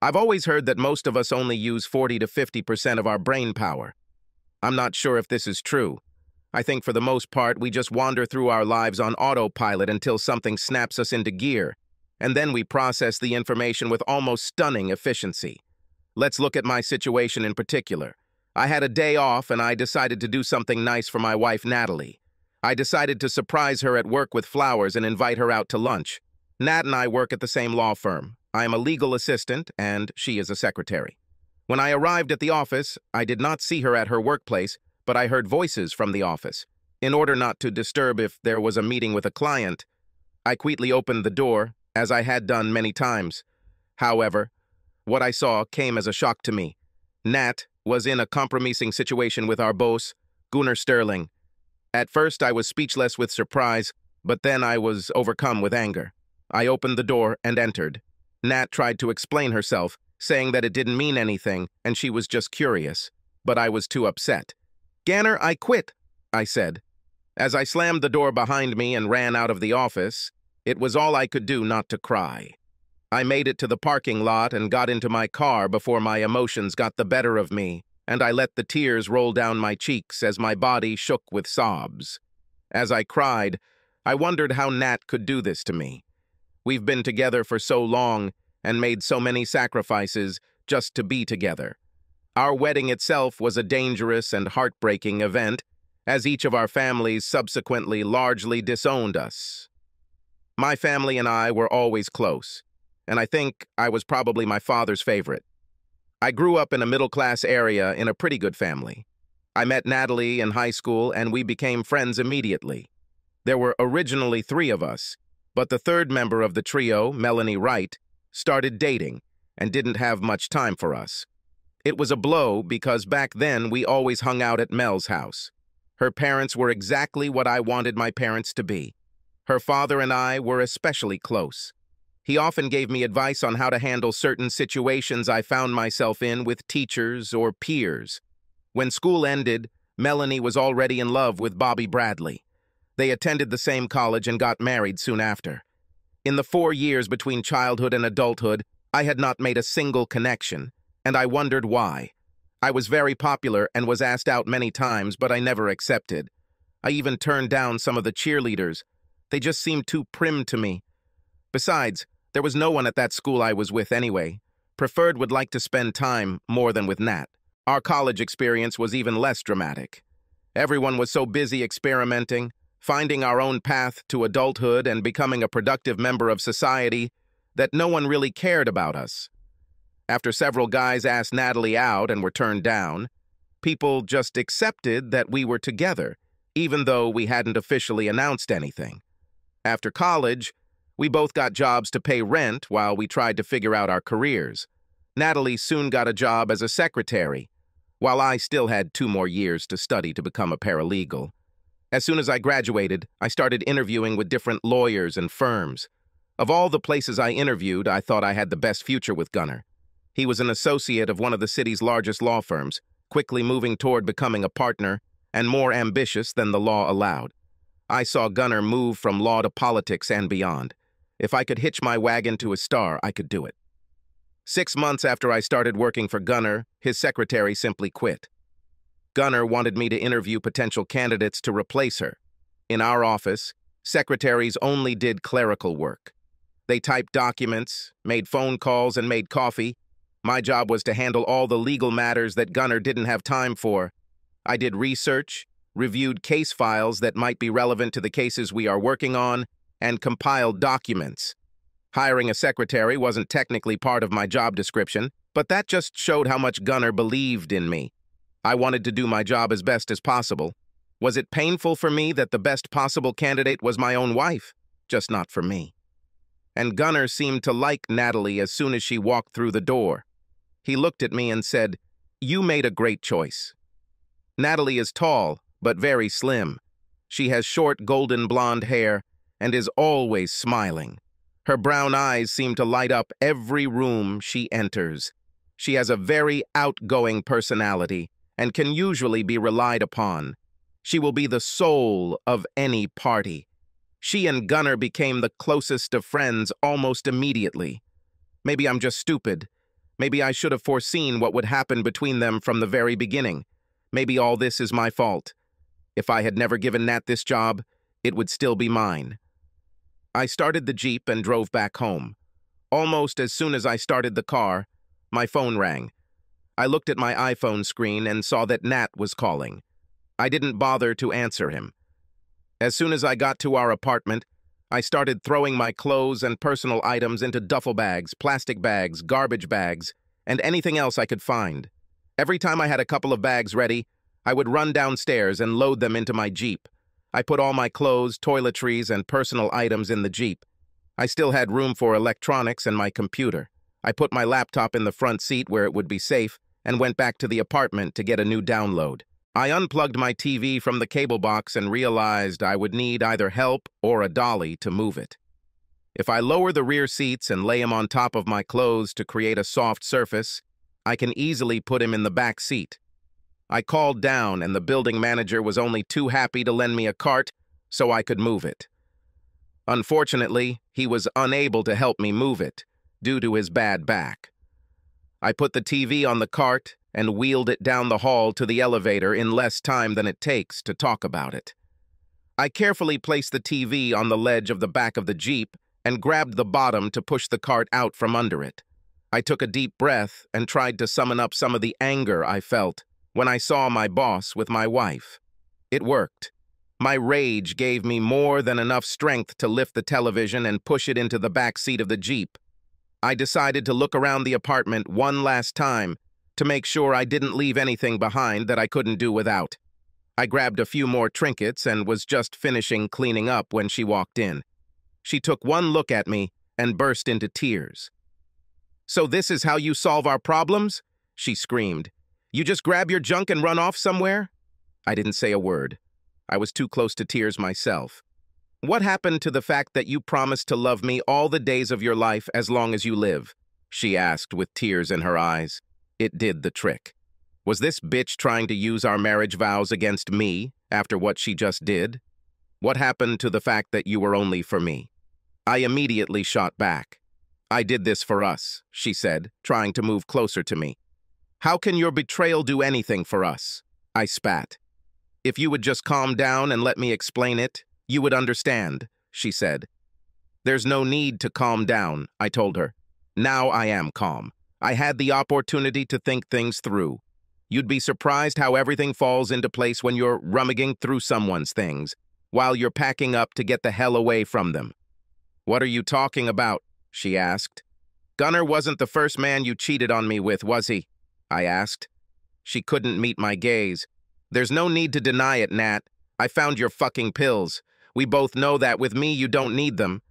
I've always heard that most of us only use 40 to 50% of our brain power. I'm not sure if this is true. I think for the most part, we just wander through our lives on autopilot until something snaps us into gear, and then we process the information with almost stunning efficiency. Let's look at my situation in particular. I had a day off and I decided to do something nice for my wife, Natalie. I decided to surprise her at work with flowers and invite her out to lunch. Nat and I work at the same law firm. I am a legal assistant and she is a secretary. When I arrived at the office, I did not see her at her workplace, but I heard voices from the office. In order not to disturb if there was a meeting with a client, I quietly opened the door, as I had done many times. However, what I saw came as a shock to me. Nat was in a compromising situation with our boss, Gunnar Sterling. At first, I was speechless with surprise, but then I was overcome with anger. I opened the door and entered. Nat tried to explain herself, saying that it didn't mean anything and she was just curious. But I was too upset. Gunnar, I quit, I said. As I slammed the door behind me and ran out of the office, it was all I could do not to cry. I made it to the parking lot and got into my car before my emotions got the better of me, and I let the tears roll down my cheeks as my body shook with sobs. As I cried, I wondered how Nat could do this to me. We've been together for so long and made so many sacrifices just to be together. Our wedding itself was a dangerous and heartbreaking event, as each of our families subsequently largely disowned us. My family and I were always close, and I think I was probably my father's favorite. I grew up in a middle-class area in a pretty good family. I met Natalie in high school, and we became friends immediately. There were originally three of us, but the third member of the trio, Melanie Wright, started dating and didn't have much time for us. It was a blow because back then we always hung out at Mel's house. Her parents were exactly what I wanted my parents to be. Her father and I were especially close. He often gave me advice on how to handle certain situations I found myself in with teachers or peers. When school ended, Melanie was already in love with Bobby Bradley. They attended the same college and got married soon after. In the four years between childhood and adulthood, I had not made a single connection, and I wondered why. I was very popular and was asked out many times, but I never accepted. I even turned down some of the cheerleaders. They just seemed too prim to me. Besides, there was no one at that school I was with anyway. Preferred would like to spend time more than with Nat. Our college experience was even less dramatic. Everyone was so busy experimenting, finding our own path to adulthood and becoming a productive member of society, that no one really cared about us. After several guys asked Natalie out and were turned down, people just accepted that we were together, even though we hadn't officially announced anything. After college, we both got jobs to pay rent while we tried to figure out our careers. Natalie soon got a job as a secretary, while I still had two more years to study to become a paralegal. As soon as I graduated, I started interviewing with different lawyers and firms. Of all the places I interviewed, I thought I had the best future with Gunnar. He was an associate of one of the city's largest law firms, quickly moving toward becoming a partner and more ambitious than the law allowed. I saw Gunnar move from law to politics and beyond. If I could hitch my wagon to a star, I could do it. Six months after I started working for Gunnar, his secretary simply quit. Gunnar wanted me to interview potential candidates to replace her. In our office, secretaries only did clerical work. They typed documents, made phone calls, and made coffee, my job was to handle all the legal matters that Gunnar didn't have time for. I did research, reviewed case files that might be relevant to the cases we are working on, and compiled documents. Hiring a secretary wasn't technically part of my job description, but that just showed how much Gunnar believed in me. I wanted to do my job as best as possible. Was it painful for me that the best possible candidate was my own wife? Just not for me. And Gunnar seemed to like Natalie as soon as she walked through the door. He looked at me and said, You made a great choice. Natalie is tall, but very slim. She has short golden blonde hair and is always smiling. Her brown eyes seem to light up every room she enters. She has a very outgoing personality and can usually be relied upon. She will be the soul of any party. She and Gunnar became the closest of friends almost immediately. Maybe I'm just stupid, Maybe I should have foreseen what would happen between them from the very beginning. Maybe all this is my fault. If I had never given Nat this job, it would still be mine. I started the Jeep and drove back home. Almost as soon as I started the car, my phone rang. I looked at my iPhone screen and saw that Nat was calling. I didn't bother to answer him. As soon as I got to our apartment, I started throwing my clothes and personal items into duffel bags, plastic bags, garbage bags, and anything else I could find. Every time I had a couple of bags ready, I would run downstairs and load them into my Jeep. I put all my clothes, toiletries, and personal items in the Jeep. I still had room for electronics and my computer. I put my laptop in the front seat where it would be safe and went back to the apartment to get a new download. I unplugged my TV from the cable box and realized I would need either help or a dolly to move it. If I lower the rear seats and lay him on top of my clothes to create a soft surface, I can easily put him in the back seat. I called down and the building manager was only too happy to lend me a cart so I could move it. Unfortunately, he was unable to help me move it due to his bad back. I put the TV on the cart and wheeled it down the hall to the elevator in less time than it takes to talk about it. I carefully placed the TV on the ledge of the back of the Jeep and grabbed the bottom to push the cart out from under it. I took a deep breath and tried to summon up some of the anger I felt when I saw my boss with my wife. It worked. My rage gave me more than enough strength to lift the television and push it into the back seat of the Jeep. I decided to look around the apartment one last time to make sure I didn't leave anything behind that I couldn't do without. I grabbed a few more trinkets and was just finishing cleaning up when she walked in. She took one look at me and burst into tears. So this is how you solve our problems? She screamed. You just grab your junk and run off somewhere? I didn't say a word. I was too close to tears myself. What happened to the fact that you promised to love me all the days of your life as long as you live? She asked with tears in her eyes. It did the trick. Was this bitch trying to use our marriage vows against me after what she just did? What happened to the fact that you were only for me? I immediately shot back. I did this for us, she said, trying to move closer to me. How can your betrayal do anything for us? I spat. If you would just calm down and let me explain it, you would understand, she said. There's no need to calm down, I told her. Now I am calm. I had the opportunity to think things through. You'd be surprised how everything falls into place when you're rummaging through someone's things, while you're packing up to get the hell away from them. What are you talking about? she asked. Gunnar wasn't the first man you cheated on me with, was he? I asked. She couldn't meet my gaze. There's no need to deny it, Nat. I found your fucking pills. We both know that with me you don't need them.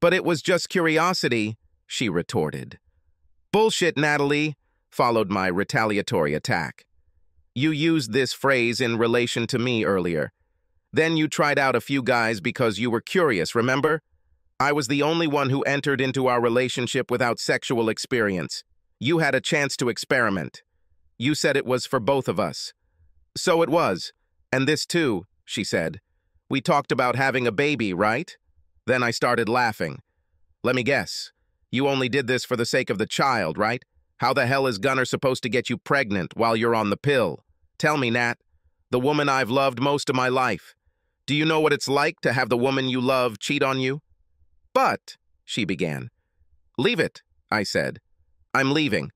But it was just curiosity, she retorted. Bullshit, Natalie, followed my retaliatory attack. You used this phrase in relation to me earlier. Then you tried out a few guys because you were curious, remember? I was the only one who entered into our relationship without sexual experience. You had a chance to experiment. You said it was for both of us. So it was. And this too, she said. We talked about having a baby, right? Then I started laughing. Let me guess. You only did this for the sake of the child, right? How the hell is Gunnar supposed to get you pregnant while you're on the pill? Tell me, Nat. The woman I've loved most of my life. Do you know what it's like to have the woman you love cheat on you? But, she began. Leave it, I said. I'm leaving.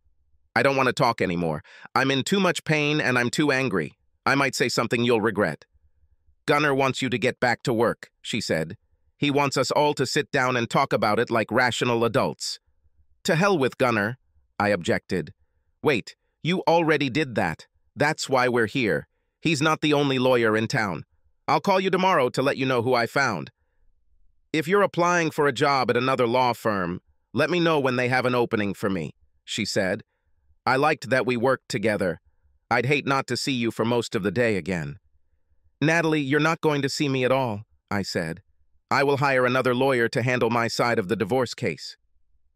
I don't want to talk anymore. I'm in too much pain and I'm too angry. I might say something you'll regret. Gunnar wants you to get back to work, she said. He wants us all to sit down and talk about it like rational adults. To hell with Gunnar, I objected. Wait, you already did that. That's why we're here. He's not the only lawyer in town. I'll call you tomorrow to let you know who I found. If you're applying for a job at another law firm, let me know when they have an opening for me, she said. I liked that we worked together. I'd hate not to see you for most of the day again. Natalie, you're not going to see me at all, I said. I will hire another lawyer to handle my side of the divorce case.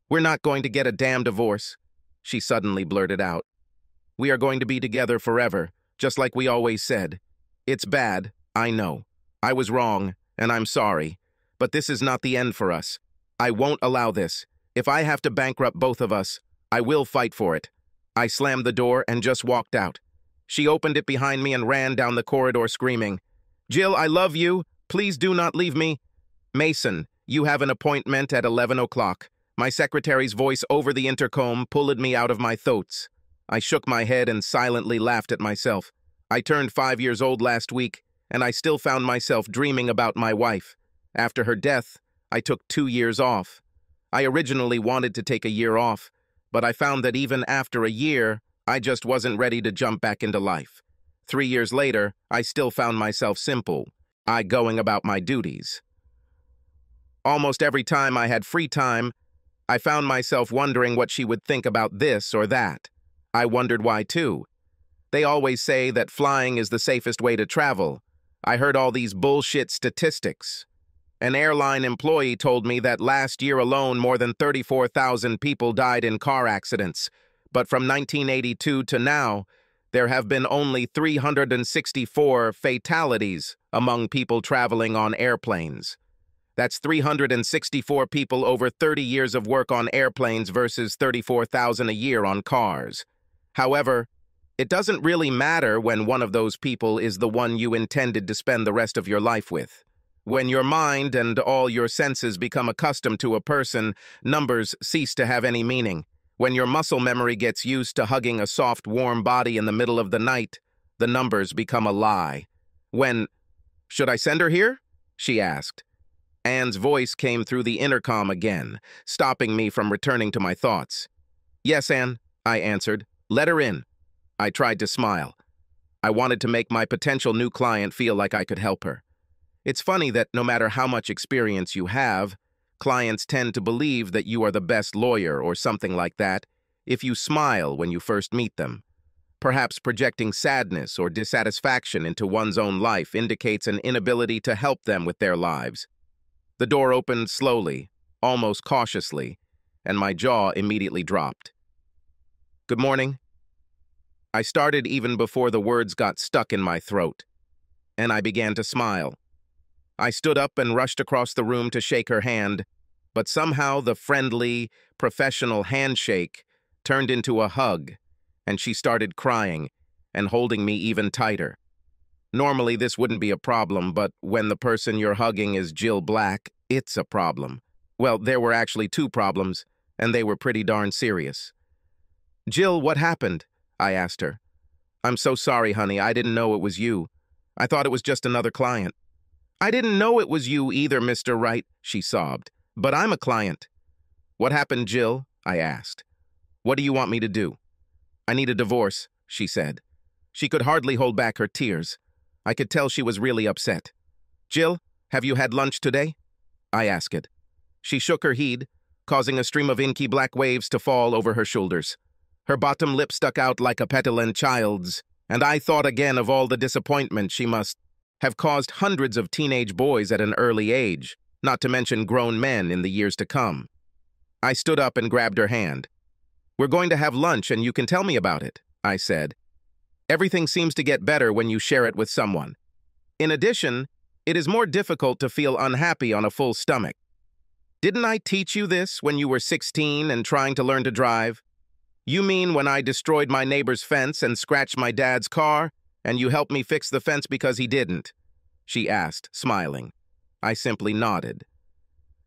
We're not going to get a damn divorce, she suddenly blurted out. We are going to be together forever, just like we always said. It's bad, I know. I was wrong, and I'm sorry. But this is not the end for us. I won't allow this. If I have to bankrupt both of us, I will fight for it. I slammed the door and just walked out. She opened it behind me and ran down the corridor screaming, Jill, I love you. Please do not leave me. Mason, you have an appointment at 11 o'clock. My secretary's voice over the intercom pulled me out of my thoughts. I shook my head and silently laughed at myself. I turned five years old last week, and I still found myself dreaming about my wife. After her death, I took two years off. I originally wanted to take a year off, but I found that even after a year, I just wasn't ready to jump back into life. Three years later, I still found myself simple, I going about my duties. Almost every time I had free time, I found myself wondering what she would think about this or that. I wondered why too. They always say that flying is the safest way to travel. I heard all these bullshit statistics. An airline employee told me that last year alone more than 34,000 people died in car accidents. But from 1982 to now, there have been only 364 fatalities among people traveling on airplanes. That's 364 people over 30 years of work on airplanes versus 34,000 a year on cars. However, it doesn't really matter when one of those people is the one you intended to spend the rest of your life with. When your mind and all your senses become accustomed to a person, numbers cease to have any meaning. When your muscle memory gets used to hugging a soft, warm body in the middle of the night, the numbers become a lie. When, should I send her here? She asked. Anne's voice came through the intercom again, stopping me from returning to my thoughts. Yes, Anne, I answered. Let her in. I tried to smile. I wanted to make my potential new client feel like I could help her. It's funny that no matter how much experience you have, Clients tend to believe that you are the best lawyer or something like that if you smile when you first meet them. Perhaps projecting sadness or dissatisfaction into one's own life indicates an inability to help them with their lives. The door opened slowly, almost cautiously, and my jaw immediately dropped. Good morning. I started even before the words got stuck in my throat, and I began to smile. I stood up and rushed across the room to shake her hand, but somehow the friendly, professional handshake turned into a hug, and she started crying and holding me even tighter. Normally, this wouldn't be a problem, but when the person you're hugging is Jill Black, it's a problem. Well, there were actually two problems, and they were pretty darn serious. Jill, what happened? I asked her. I'm so sorry, honey. I didn't know it was you. I thought it was just another client. I didn't know it was you either, Mr. Wright, she sobbed. But I'm a client. What happened, Jill? I asked. What do you want me to do? I need a divorce, she said. She could hardly hold back her tears. I could tell she was really upset. Jill, have you had lunch today? I asked. It. She shook her head, causing a stream of inky black waves to fall over her shoulders. Her bottom lip stuck out like a petulant child's, and I thought again of all the disappointment she must have caused hundreds of teenage boys at an early age, not to mention grown men in the years to come. I stood up and grabbed her hand. We're going to have lunch and you can tell me about it, I said. Everything seems to get better when you share it with someone. In addition, it is more difficult to feel unhappy on a full stomach. Didn't I teach you this when you were 16 and trying to learn to drive? You mean when I destroyed my neighbor's fence and scratched my dad's car and you helped me fix the fence because he didn't? She asked, smiling. I simply nodded.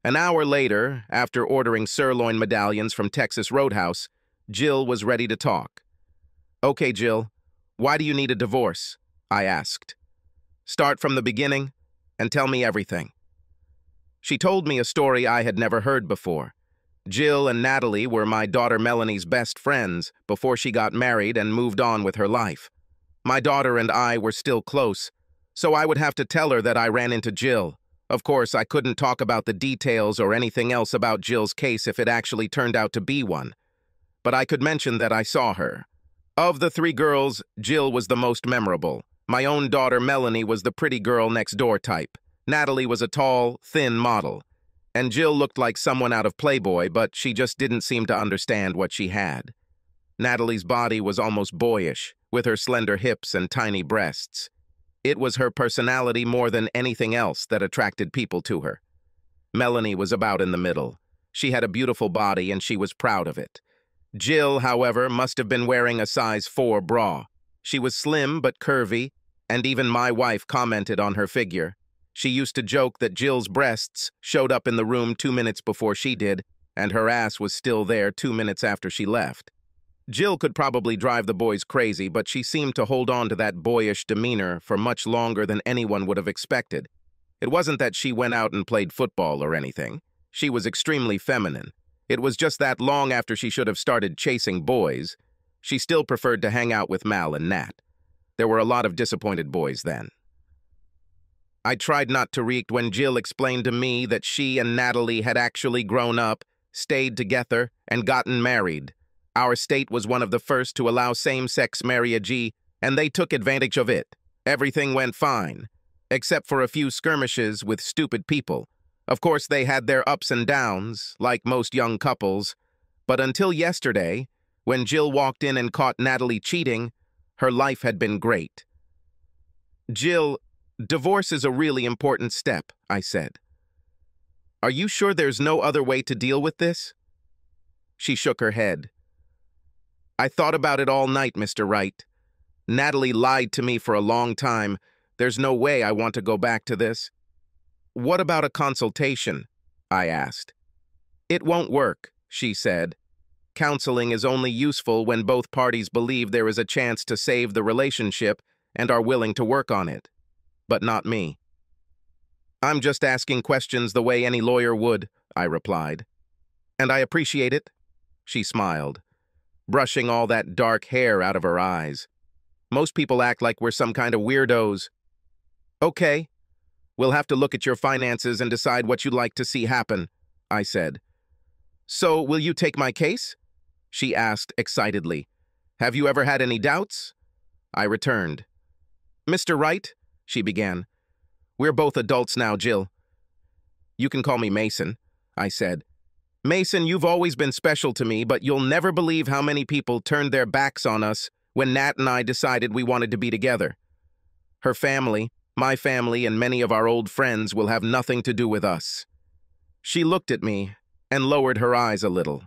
An hour later, after ordering sirloin medallions from Texas Roadhouse, Jill was ready to talk. Okay, Jill, why do you need a divorce? I asked. Start from the beginning and tell me everything. She told me a story I had never heard before. Jill and Natalie were my daughter Melanie's best friends before she got married and moved on with her life. My daughter and I were still close, so I would have to tell her that I ran into Jill. Of course, I couldn't talk about the details or anything else about Jill's case if it actually turned out to be one. But I could mention that I saw her. Of the three girls, Jill was the most memorable. My own daughter Melanie was the pretty girl next door type. Natalie was a tall, thin model. And Jill looked like someone out of Playboy, but she just didn't seem to understand what she had. Natalie's body was almost boyish, with her slender hips and tiny breasts. It was her personality more than anything else that attracted people to her. Melanie was about in the middle. She had a beautiful body and she was proud of it. Jill, however, must have been wearing a size 4 bra. She was slim but curvy, and even my wife commented on her figure. She used to joke that Jill's breasts showed up in the room two minutes before she did, and her ass was still there two minutes after she left. Jill could probably drive the boys crazy, but she seemed to hold on to that boyish demeanor for much longer than anyone would have expected. It wasn't that she went out and played football or anything. She was extremely feminine. It was just that long after she should have started chasing boys, she still preferred to hang out with Mal and Nat. There were a lot of disappointed boys then. I tried not to react when Jill explained to me that she and Natalie had actually grown up, stayed together, and gotten married. Our state was one of the first to allow same-sex marriage, and they took advantage of it. Everything went fine, except for a few skirmishes with stupid people. Of course, they had their ups and downs, like most young couples, but until yesterday, when Jill walked in and caught Natalie cheating, her life had been great. Jill, divorce is a really important step, I said. Are you sure there's no other way to deal with this? She shook her head. I thought about it all night, Mr. Wright. Natalie lied to me for a long time. There's no way I want to go back to this. What about a consultation? I asked. It won't work, she said. Counseling is only useful when both parties believe there is a chance to save the relationship and are willing to work on it. But not me. I'm just asking questions the way any lawyer would, I replied. And I appreciate it, she smiled, brushing all that dark hair out of her eyes. Most people act like we're some kind of weirdos. Okay, we'll have to look at your finances and decide what you'd like to see happen, I said. So, will you take my case? she asked excitedly. Have you ever had any doubts? I returned. Mr. Wright, she began. We're both adults now, Jill. You can call me Mason, I said. Mason, you've always been special to me, but you'll never believe how many people turned their backs on us when Nat and I decided we wanted to be together. Her family, my family, and many of our old friends will have nothing to do with us. She looked at me and lowered her eyes a little.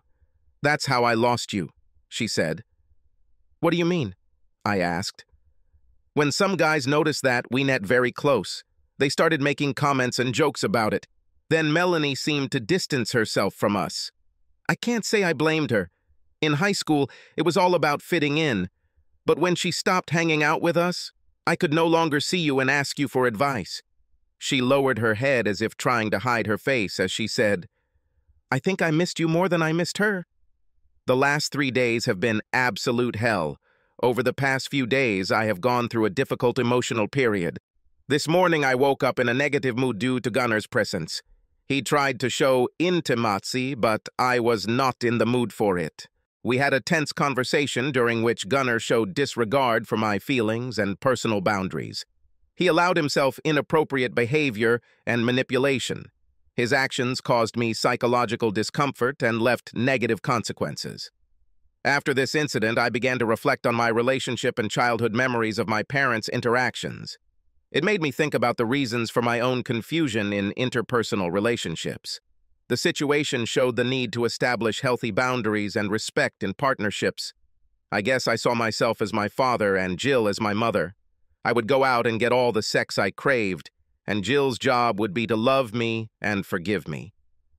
That's how I lost you, she said. What do you mean? I asked. When some guys noticed that, we net very close. They started making comments and jokes about it. Then Melanie seemed to distance herself from us. I can't say I blamed her. In high school, it was all about fitting in. But when she stopped hanging out with us, I could no longer see you and ask you for advice. She lowered her head as if trying to hide her face as she said, I think I missed you more than I missed her. The last three days have been absolute hell. Over the past few days, I have gone through a difficult emotional period. This morning, I woke up in a negative mood due to Gunnar's presence. He tried to show intimacy, but I was not in the mood for it. We had a tense conversation during which Gunnar showed disregard for my feelings and personal boundaries. He allowed himself inappropriate behavior and manipulation. His actions caused me psychological discomfort and left negative consequences. After this incident, I began to reflect on my relationship and childhood memories of my parents' interactions. It made me think about the reasons for my own confusion in interpersonal relationships. The situation showed the need to establish healthy boundaries and respect in partnerships. I guess I saw myself as my father and Jill as my mother. I would go out and get all the sex I craved, and Jill's job would be to love me and forgive me.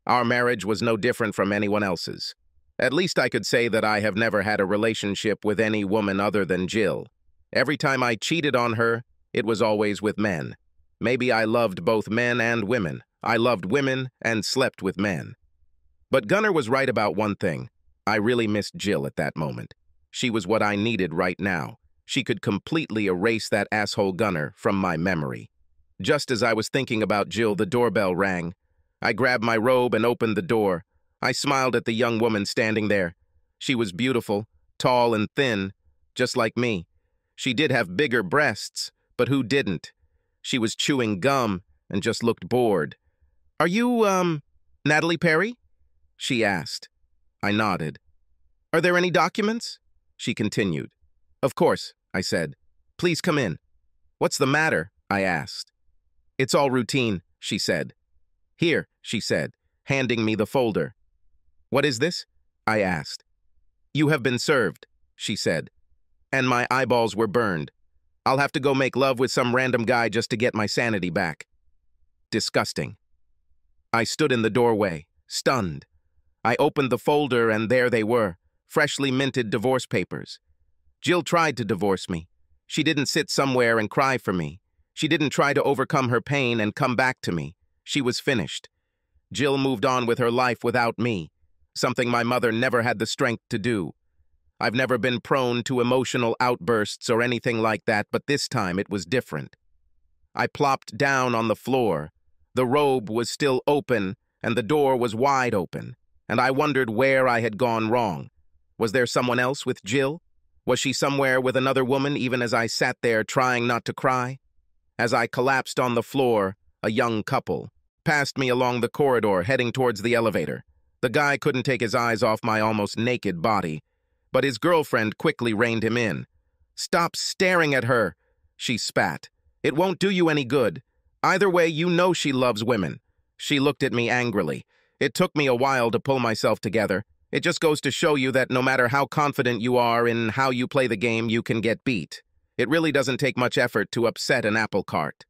Our marriage was no different from anyone else's. At least I could say that I have never had a relationship with any woman other than Jill. Every time I cheated on her, it was always with men. Maybe I loved both men and women. I loved women and slept with men. But Gunnar was right about one thing. I really missed Jill at that moment. She was what I needed right now. She could completely erase that asshole Gunnar from my memory. Just as I was thinking about Jill, the doorbell rang. I grabbed my robe and opened the door. I smiled at the young woman standing there. She was beautiful, tall and thin, just like me. She did have bigger breasts, but who didn't? She was chewing gum and just looked bored. Are you, um, Natalie Perry? She asked. I nodded. Are there any documents? She continued. Of course, I said. Please come in. What's the matter? I asked. It's all routine, she said. Here, she said, handing me the folder. What is this? I asked. You have been served, she said. And my eyeballs were burned. I'll have to go make love with some random guy just to get my sanity back. Disgusting. I stood in the doorway, stunned. I opened the folder and there they were, freshly minted divorce papers. Jill tried to divorce me. She didn't sit somewhere and cry for me. She didn't try to overcome her pain and come back to me. She was finished. Jill moved on with her life without me, something my mother never had the strength to do. I've never been prone to emotional outbursts or anything like that, but this time it was different. I plopped down on the floor. The robe was still open, and the door was wide open, and I wondered where I had gone wrong. Was there someone else with Jill? Was she somewhere with another woman even as I sat there trying not to cry? As I collapsed on the floor, a young couple, passed me along the corridor heading towards the elevator. The guy couldn't take his eyes off my almost naked body, but his girlfriend quickly reined him in. Stop staring at her, she spat. It won't do you any good. Either way, you know she loves women. She looked at me angrily. It took me a while to pull myself together. It just goes to show you that no matter how confident you are in how you play the game, you can get beat. It really doesn't take much effort to upset an apple cart.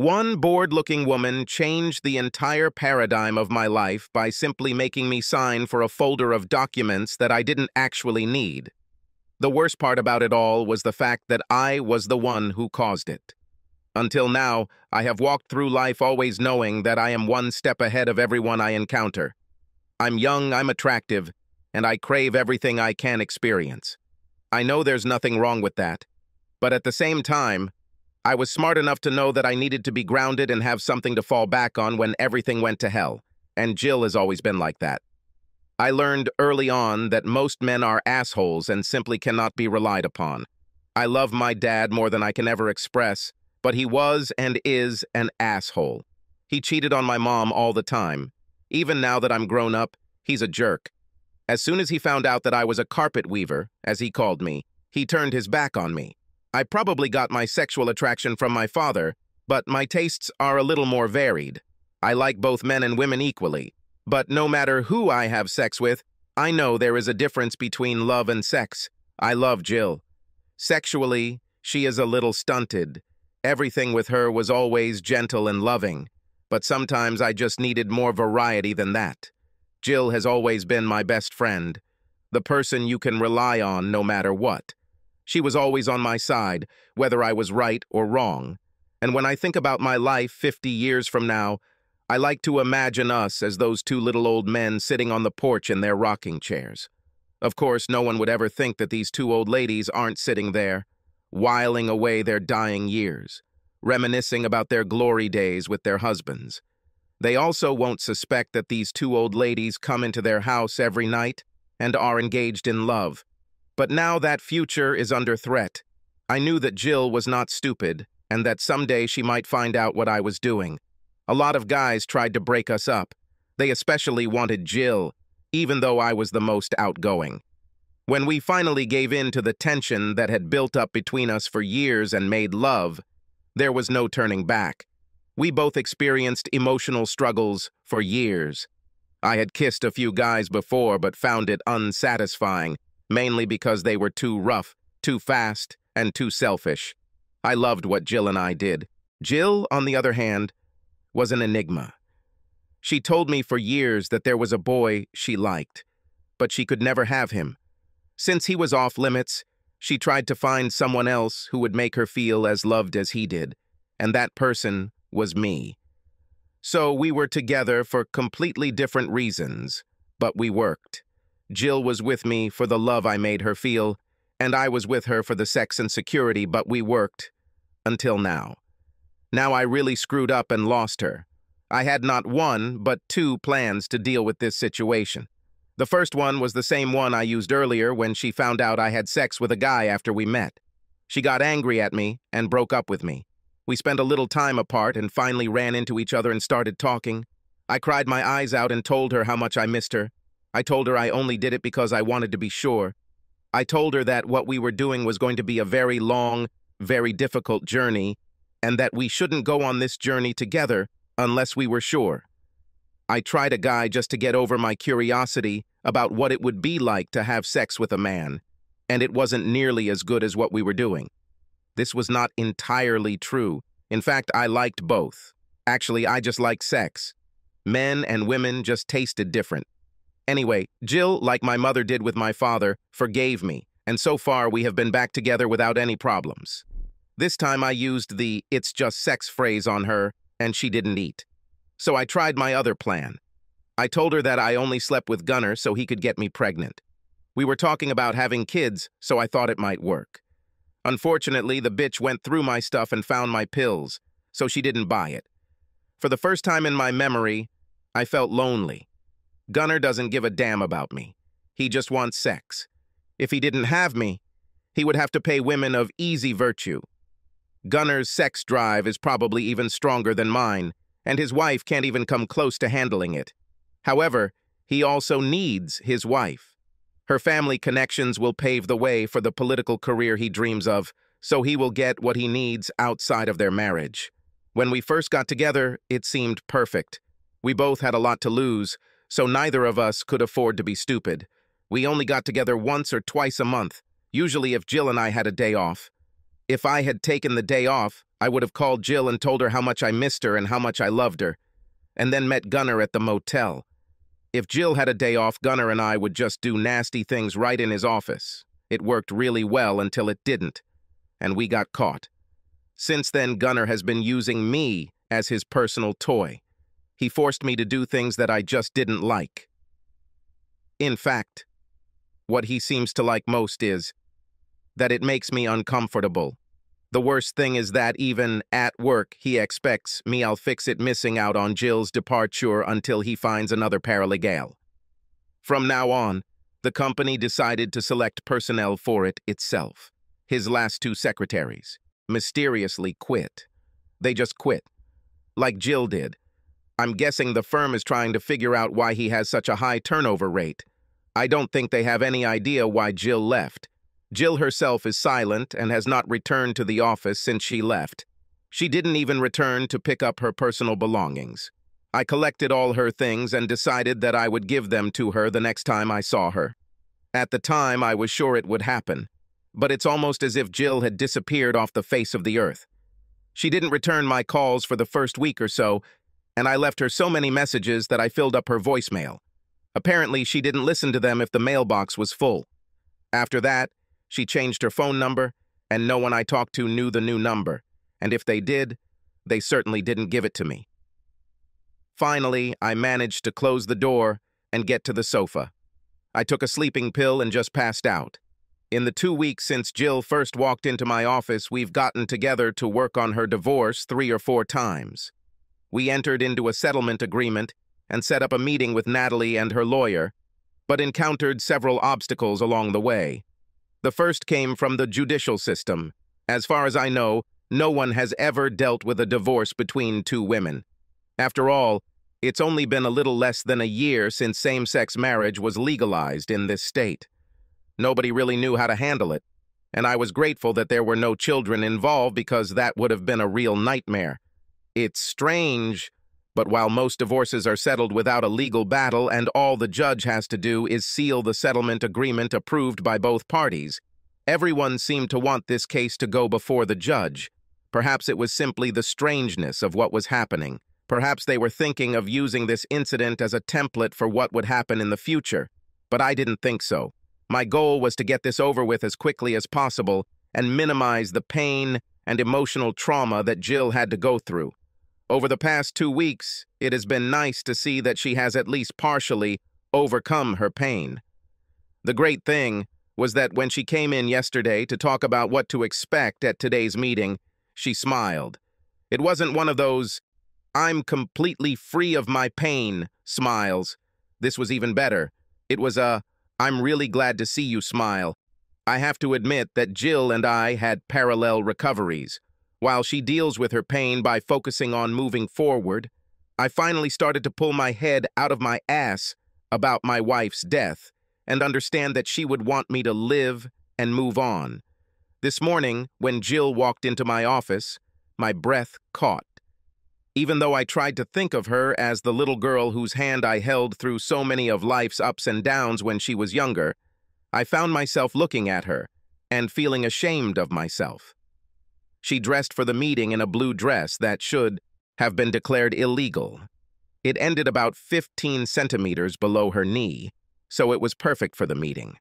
One bored-looking woman changed the entire paradigm of my life by simply making me sign for a folder of documents that I didn't actually need. The worst part about it all was the fact that I was the one who caused it. Until now, I have walked through life always knowing that I am one step ahead of everyone I encounter. I'm young, I'm attractive, and I crave everything I can experience. I know there's nothing wrong with that, but at the same time, I was smart enough to know that I needed to be grounded and have something to fall back on when everything went to hell, and Jill has always been like that. I learned early on that most men are assholes and simply cannot be relied upon. I love my dad more than I can ever express, but he was and is an asshole. He cheated on my mom all the time. Even now that I'm grown up, he's a jerk. As soon as he found out that I was a carpet weaver, as he called me, he turned his back on me. I probably got my sexual attraction from my father, but my tastes are a little more varied. I like both men and women equally, but no matter who I have sex with, I know there is a difference between love and sex. I love Jill. Sexually, she is a little stunted. Everything with her was always gentle and loving, but sometimes I just needed more variety than that. Jill has always been my best friend, the person you can rely on no matter what. She was always on my side, whether I was right or wrong. And when I think about my life 50 years from now, I like to imagine us as those two little old men sitting on the porch in their rocking chairs. Of course, no one would ever think that these two old ladies aren't sitting there, whiling away their dying years, reminiscing about their glory days with their husbands. They also won't suspect that these two old ladies come into their house every night and are engaged in love, but now that future is under threat. I knew that Jill was not stupid, and that someday she might find out what I was doing. A lot of guys tried to break us up. They especially wanted Jill, even though I was the most outgoing. When we finally gave in to the tension that had built up between us for years and made love, there was no turning back. We both experienced emotional struggles for years. I had kissed a few guys before but found it unsatisfying, mainly because they were too rough, too fast, and too selfish. I loved what Jill and I did. Jill, on the other hand, was an enigma. She told me for years that there was a boy she liked, but she could never have him. Since he was off limits, she tried to find someone else who would make her feel as loved as he did, and that person was me. So we were together for completely different reasons, but we worked. Jill was with me for the love I made her feel, and I was with her for the sex and security, but we worked. Until now. Now I really screwed up and lost her. I had not one, but two plans to deal with this situation. The first one was the same one I used earlier when she found out I had sex with a guy after we met. She got angry at me and broke up with me. We spent a little time apart and finally ran into each other and started talking. I cried my eyes out and told her how much I missed her, I told her I only did it because I wanted to be sure. I told her that what we were doing was going to be a very long, very difficult journey, and that we shouldn't go on this journey together unless we were sure. I tried a guy just to get over my curiosity about what it would be like to have sex with a man, and it wasn't nearly as good as what we were doing. This was not entirely true. In fact, I liked both. Actually, I just liked sex. Men and women just tasted different. Anyway, Jill, like my mother did with my father, forgave me, and so far we have been back together without any problems. This time I used the it's just sex phrase on her, and she didn't eat. So I tried my other plan. I told her that I only slept with Gunnar so he could get me pregnant. We were talking about having kids, so I thought it might work. Unfortunately, the bitch went through my stuff and found my pills, so she didn't buy it. For the first time in my memory, I felt lonely. Gunnar doesn't give a damn about me. He just wants sex. If he didn't have me, he would have to pay women of easy virtue. Gunnar's sex drive is probably even stronger than mine, and his wife can't even come close to handling it. However, he also needs his wife. Her family connections will pave the way for the political career he dreams of, so he will get what he needs outside of their marriage. When we first got together, it seemed perfect. We both had a lot to lose, so neither of us could afford to be stupid. We only got together once or twice a month, usually if Jill and I had a day off. If I had taken the day off, I would have called Jill and told her how much I missed her and how much I loved her, and then met Gunnar at the motel. If Jill had a day off, Gunnar and I would just do nasty things right in his office. It worked really well until it didn't, and we got caught. Since then, Gunnar has been using me as his personal toy. He forced me to do things that I just didn't like. In fact, what he seems to like most is that it makes me uncomfortable. The worst thing is that even at work, he expects me I'll fix it missing out on Jill's departure until he finds another paralegal. From now on, the company decided to select personnel for it itself. His last two secretaries mysteriously quit. They just quit. Like Jill did. I'm guessing the firm is trying to figure out why he has such a high turnover rate. I don't think they have any idea why Jill left. Jill herself is silent and has not returned to the office since she left. She didn't even return to pick up her personal belongings. I collected all her things and decided that I would give them to her the next time I saw her. At the time, I was sure it would happen but it's almost as if Jill had disappeared off the face of the earth. She didn't return my calls for the first week or so, and I left her so many messages that I filled up her voicemail. Apparently, she didn't listen to them if the mailbox was full. After that, she changed her phone number, and no one I talked to knew the new number, and if they did, they certainly didn't give it to me. Finally, I managed to close the door and get to the sofa. I took a sleeping pill and just passed out. In the two weeks since Jill first walked into my office, we've gotten together to work on her divorce three or four times. We entered into a settlement agreement and set up a meeting with Natalie and her lawyer, but encountered several obstacles along the way. The first came from the judicial system. As far as I know, no one has ever dealt with a divorce between two women. After all, it's only been a little less than a year since same-sex marriage was legalized in this state. Nobody really knew how to handle it, and I was grateful that there were no children involved because that would have been a real nightmare. It's strange, but while most divorces are settled without a legal battle and all the judge has to do is seal the settlement agreement approved by both parties, everyone seemed to want this case to go before the judge. Perhaps it was simply the strangeness of what was happening. Perhaps they were thinking of using this incident as a template for what would happen in the future. But I didn't think so. My goal was to get this over with as quickly as possible and minimize the pain and emotional trauma that Jill had to go through. Over the past two weeks, it has been nice to see that she has at least partially overcome her pain. The great thing was that when she came in yesterday to talk about what to expect at today's meeting, she smiled. It wasn't one of those, I'm completely free of my pain smiles. This was even better. It was a, I'm really glad to see you smile. I have to admit that Jill and I had parallel recoveries. While she deals with her pain by focusing on moving forward, I finally started to pull my head out of my ass about my wife's death and understand that she would want me to live and move on. This morning, when Jill walked into my office, my breath caught. Even though I tried to think of her as the little girl whose hand I held through so many of life's ups and downs when she was younger, I found myself looking at her and feeling ashamed of myself. She dressed for the meeting in a blue dress that should have been declared illegal. It ended about 15 centimeters below her knee, so it was perfect for the meeting.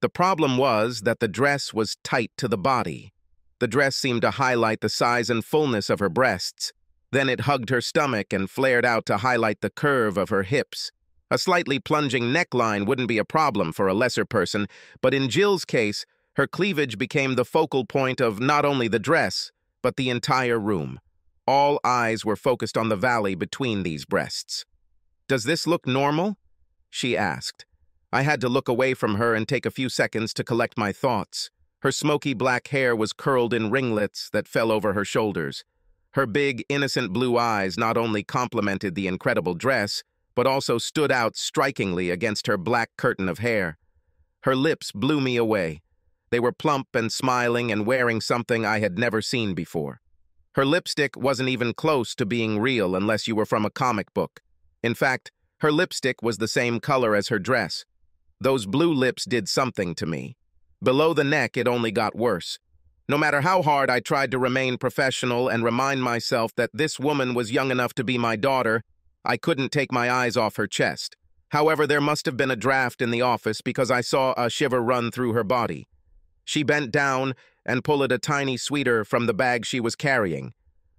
The problem was that the dress was tight to the body. The dress seemed to highlight the size and fullness of her breasts. Then it hugged her stomach and flared out to highlight the curve of her hips. A slightly plunging neckline wouldn't be a problem for a lesser person, but in Jill's case, her cleavage became the focal point of not only the dress, but the entire room. All eyes were focused on the valley between these breasts. Does this look normal? She asked. I had to look away from her and take a few seconds to collect my thoughts. Her smoky black hair was curled in ringlets that fell over her shoulders. Her big, innocent blue eyes not only complemented the incredible dress, but also stood out strikingly against her black curtain of hair. Her lips blew me away. They were plump and smiling and wearing something I had never seen before. Her lipstick wasn't even close to being real unless you were from a comic book. In fact, her lipstick was the same color as her dress, those blue lips did something to me. Below the neck, it only got worse. No matter how hard I tried to remain professional and remind myself that this woman was young enough to be my daughter, I couldn't take my eyes off her chest. However, there must have been a draft in the office because I saw a shiver run through her body. She bent down and pulled a tiny sweater from the bag she was carrying.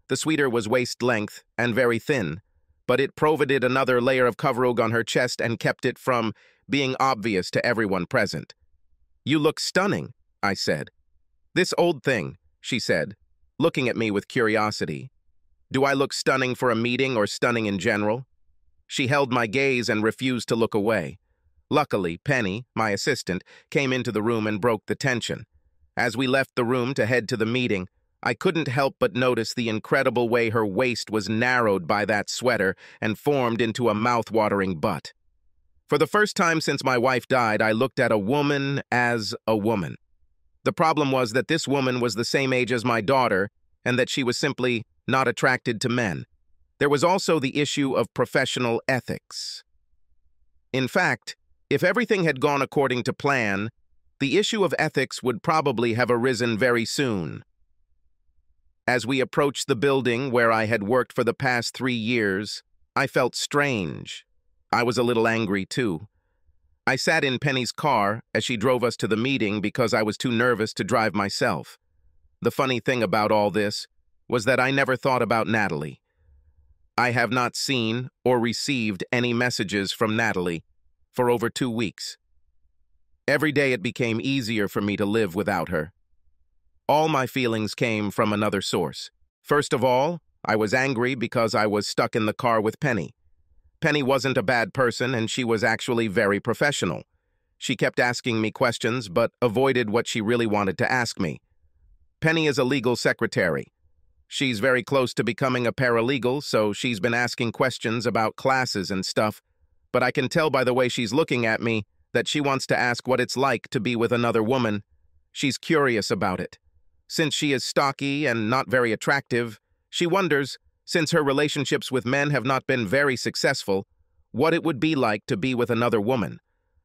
The sweater was waist length and very thin, but it provided another layer of coverage on her chest and kept it from being obvious to everyone present. You look stunning, I said. This old thing, she said, looking at me with curiosity. Do I look stunning for a meeting or stunning in general? She held my gaze and refused to look away. Luckily, Penny, my assistant, came into the room and broke the tension. As we left the room to head to the meeting, I couldn't help but notice the incredible way her waist was narrowed by that sweater and formed into a mouth-watering butt. For the first time since my wife died, I looked at a woman as a woman. The problem was that this woman was the same age as my daughter and that she was simply not attracted to men. There was also the issue of professional ethics. In fact, if everything had gone according to plan, the issue of ethics would probably have arisen very soon. As we approached the building where I had worked for the past three years, I felt strange. I was a little angry, too. I sat in Penny's car as she drove us to the meeting because I was too nervous to drive myself. The funny thing about all this was that I never thought about Natalie. I have not seen or received any messages from Natalie for over two weeks. Every day it became easier for me to live without her. All my feelings came from another source. First of all, I was angry because I was stuck in the car with Penny. Penny wasn't a bad person, and she was actually very professional. She kept asking me questions, but avoided what she really wanted to ask me. Penny is a legal secretary. She's very close to becoming a paralegal, so she's been asking questions about classes and stuff, but I can tell by the way she's looking at me that she wants to ask what it's like to be with another woman. She's curious about it. Since she is stocky and not very attractive, she wonders since her relationships with men have not been very successful, what it would be like to be with another woman.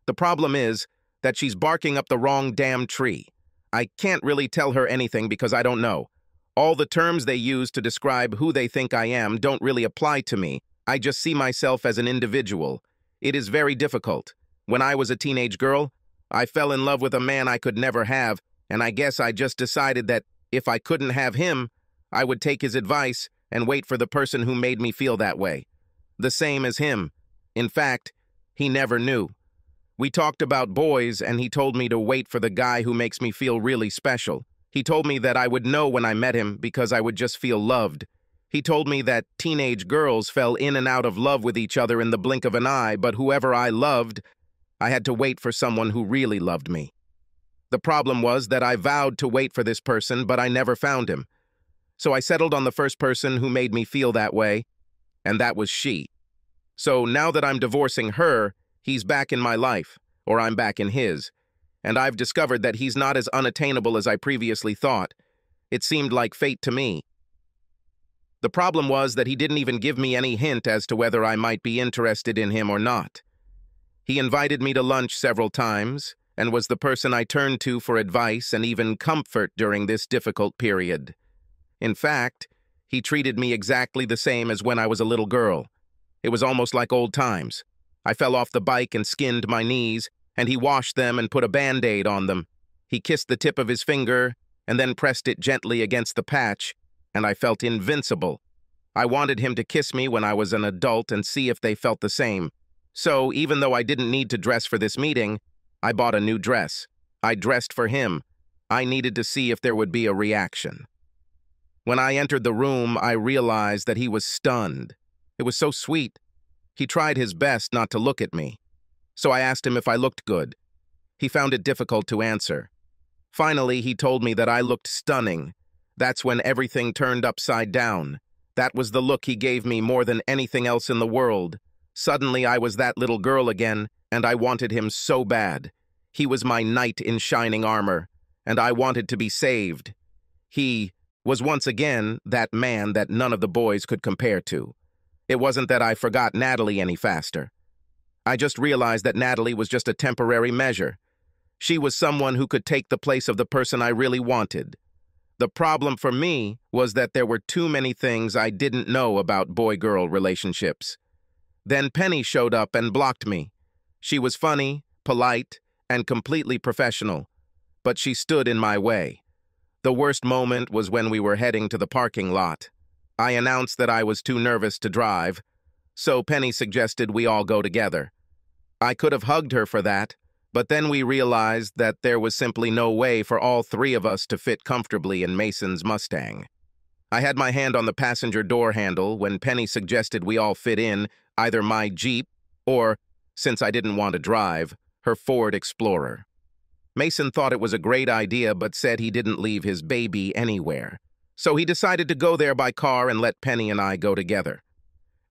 The problem is that she's barking up the wrong damn tree. I can't really tell her anything because I don't know. All the terms they use to describe who they think I am don't really apply to me. I just see myself as an individual. It is very difficult. When I was a teenage girl, I fell in love with a man I could never have, and I guess I just decided that if I couldn't have him, I would take his advice and wait for the person who made me feel that way. The same as him. In fact, he never knew. We talked about boys, and he told me to wait for the guy who makes me feel really special. He told me that I would know when I met him because I would just feel loved. He told me that teenage girls fell in and out of love with each other in the blink of an eye, but whoever I loved, I had to wait for someone who really loved me. The problem was that I vowed to wait for this person, but I never found him. So I settled on the first person who made me feel that way, and that was she. So now that I'm divorcing her, he's back in my life, or I'm back in his. And I've discovered that he's not as unattainable as I previously thought. It seemed like fate to me. The problem was that he didn't even give me any hint as to whether I might be interested in him or not. He invited me to lunch several times, and was the person I turned to for advice and even comfort during this difficult period. In fact, he treated me exactly the same as when I was a little girl. It was almost like old times. I fell off the bike and skinned my knees, and he washed them and put a band-aid on them. He kissed the tip of his finger and then pressed it gently against the patch, and I felt invincible. I wanted him to kiss me when I was an adult and see if they felt the same. So, even though I didn't need to dress for this meeting, I bought a new dress. I dressed for him. I needed to see if there would be a reaction. When I entered the room, I realized that he was stunned. It was so sweet. He tried his best not to look at me. So I asked him if I looked good. He found it difficult to answer. Finally, he told me that I looked stunning. That's when everything turned upside down. That was the look he gave me more than anything else in the world. Suddenly, I was that little girl again, and I wanted him so bad. He was my knight in shining armor, and I wanted to be saved. He was once again that man that none of the boys could compare to. It wasn't that I forgot Natalie any faster. I just realized that Natalie was just a temporary measure. She was someone who could take the place of the person I really wanted. The problem for me was that there were too many things I didn't know about boy-girl relationships. Then Penny showed up and blocked me. She was funny, polite, and completely professional, but she stood in my way. The worst moment was when we were heading to the parking lot. I announced that I was too nervous to drive, so Penny suggested we all go together. I could have hugged her for that, but then we realized that there was simply no way for all three of us to fit comfortably in Mason's Mustang. I had my hand on the passenger door handle when Penny suggested we all fit in either my Jeep or, since I didn't want to drive, her Ford Explorer. Mason thought it was a great idea but said he didn't leave his baby anywhere. So he decided to go there by car and let Penny and I go together.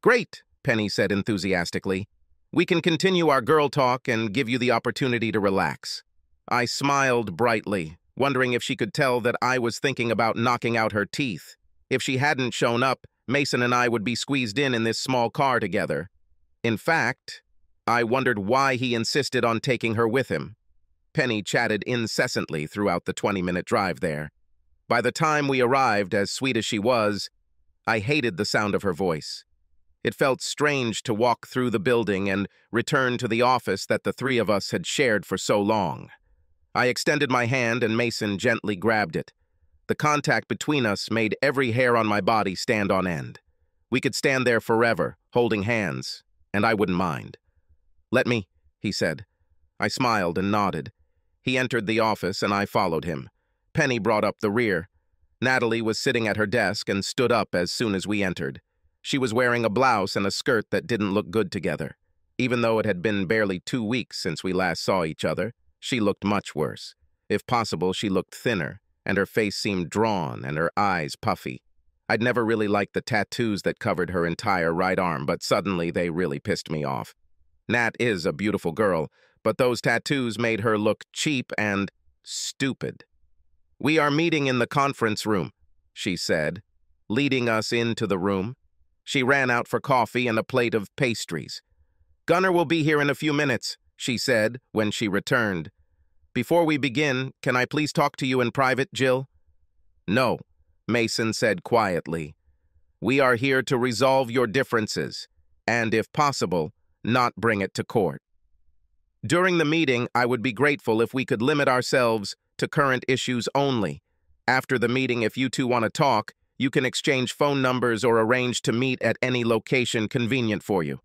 Great, Penny said enthusiastically. We can continue our girl talk and give you the opportunity to relax. I smiled brightly, wondering if she could tell that I was thinking about knocking out her teeth. If she hadn't shown up, Mason and I would be squeezed in in this small car together. In fact, I wondered why he insisted on taking her with him. Penny chatted incessantly throughout the 20-minute drive there. By the time we arrived, as sweet as she was, I hated the sound of her voice. It felt strange to walk through the building and return to the office that the three of us had shared for so long. I extended my hand and Mason gently grabbed it. The contact between us made every hair on my body stand on end. We could stand there forever, holding hands, and I wouldn't mind. Let me, he said. I smiled and nodded. He entered the office and I followed him. Penny brought up the rear. Natalie was sitting at her desk and stood up as soon as we entered. She was wearing a blouse and a skirt that didn't look good together. Even though it had been barely two weeks since we last saw each other, she looked much worse. If possible, she looked thinner, and her face seemed drawn and her eyes puffy. I'd never really liked the tattoos that covered her entire right arm, but suddenly they really pissed me off. Nat is a beautiful girl, but those tattoos made her look cheap and stupid. We are meeting in the conference room, she said, leading us into the room. She ran out for coffee and a plate of pastries. Gunnar will be here in a few minutes, she said when she returned. Before we begin, can I please talk to you in private, Jill? No, Mason said quietly. We are here to resolve your differences, and if possible, not bring it to court. During the meeting, I would be grateful if we could limit ourselves to current issues only. After the meeting, if you two want to talk, you can exchange phone numbers or arrange to meet at any location convenient for you.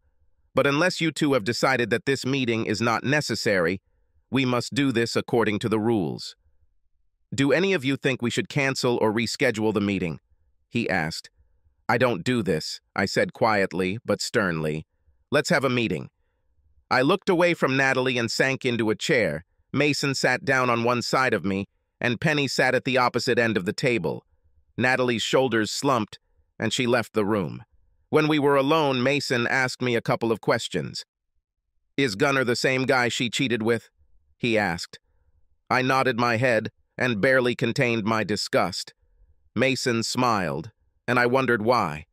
But unless you two have decided that this meeting is not necessary, we must do this according to the rules. Do any of you think we should cancel or reschedule the meeting? He asked. I don't do this, I said quietly but sternly. Let's have a meeting. I looked away from Natalie and sank into a chair. Mason sat down on one side of me, and Penny sat at the opposite end of the table. Natalie's shoulders slumped, and she left the room. When we were alone, Mason asked me a couple of questions. Is Gunnar the same guy she cheated with? He asked. I nodded my head and barely contained my disgust. Mason smiled, and I wondered why.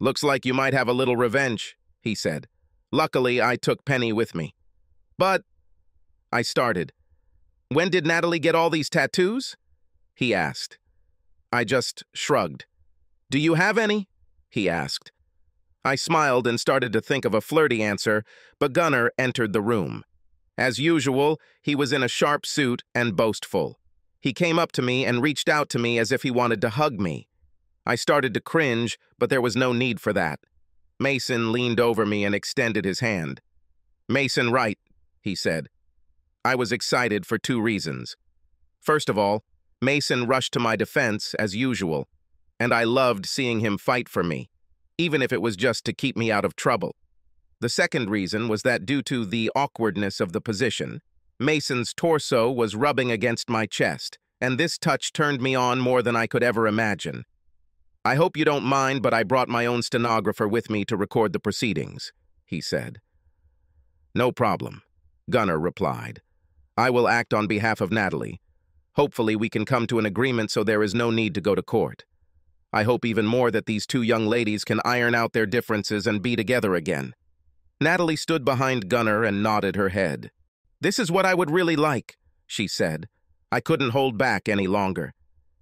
Looks like you might have a little revenge, he said. Luckily, I took Penny with me. But, I started. When did Natalie get all these tattoos? He asked. I just shrugged. Do you have any? He asked. I smiled and started to think of a flirty answer, but Gunnar entered the room. As usual, he was in a sharp suit and boastful. He came up to me and reached out to me as if he wanted to hug me. I started to cringe, but there was no need for that. Mason leaned over me and extended his hand. Mason Wright, he said. I was excited for two reasons. First of all, Mason rushed to my defense, as usual, and I loved seeing him fight for me, even if it was just to keep me out of trouble. The second reason was that due to the awkwardness of the position, Mason's torso was rubbing against my chest, and this touch turned me on more than I could ever imagine. I hope you don't mind, but I brought my own stenographer with me to record the proceedings, he said. No problem, Gunnar replied. I will act on behalf of Natalie. Hopefully we can come to an agreement so there is no need to go to court. I hope even more that these two young ladies can iron out their differences and be together again. Natalie stood behind Gunnar and nodded her head. This is what I would really like, she said. I couldn't hold back any longer.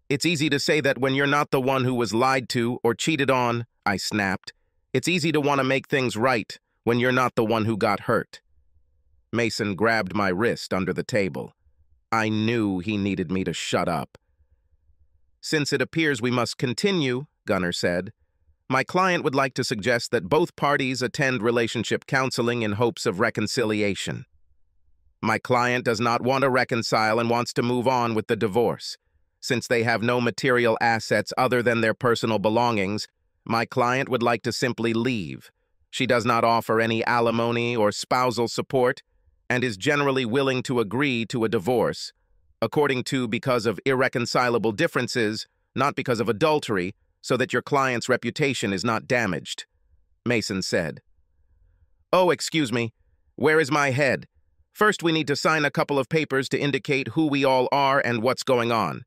It's easy to say that when you're not the one who was lied to or cheated on, I snapped. It's easy to want to make things right when you're not the one who got hurt. Mason grabbed my wrist under the table. I knew he needed me to shut up. Since it appears we must continue, Gunnar said, my client would like to suggest that both parties attend relationship counseling in hopes of reconciliation. My client does not want to reconcile and wants to move on with the divorce. Since they have no material assets other than their personal belongings, my client would like to simply leave. She does not offer any alimony or spousal support and is generally willing to agree to a divorce, according to because of irreconcilable differences, not because of adultery, so that your client's reputation is not damaged. Mason said. Oh, excuse me. Where is my head? First, we need to sign a couple of papers to indicate who we all are and what's going on.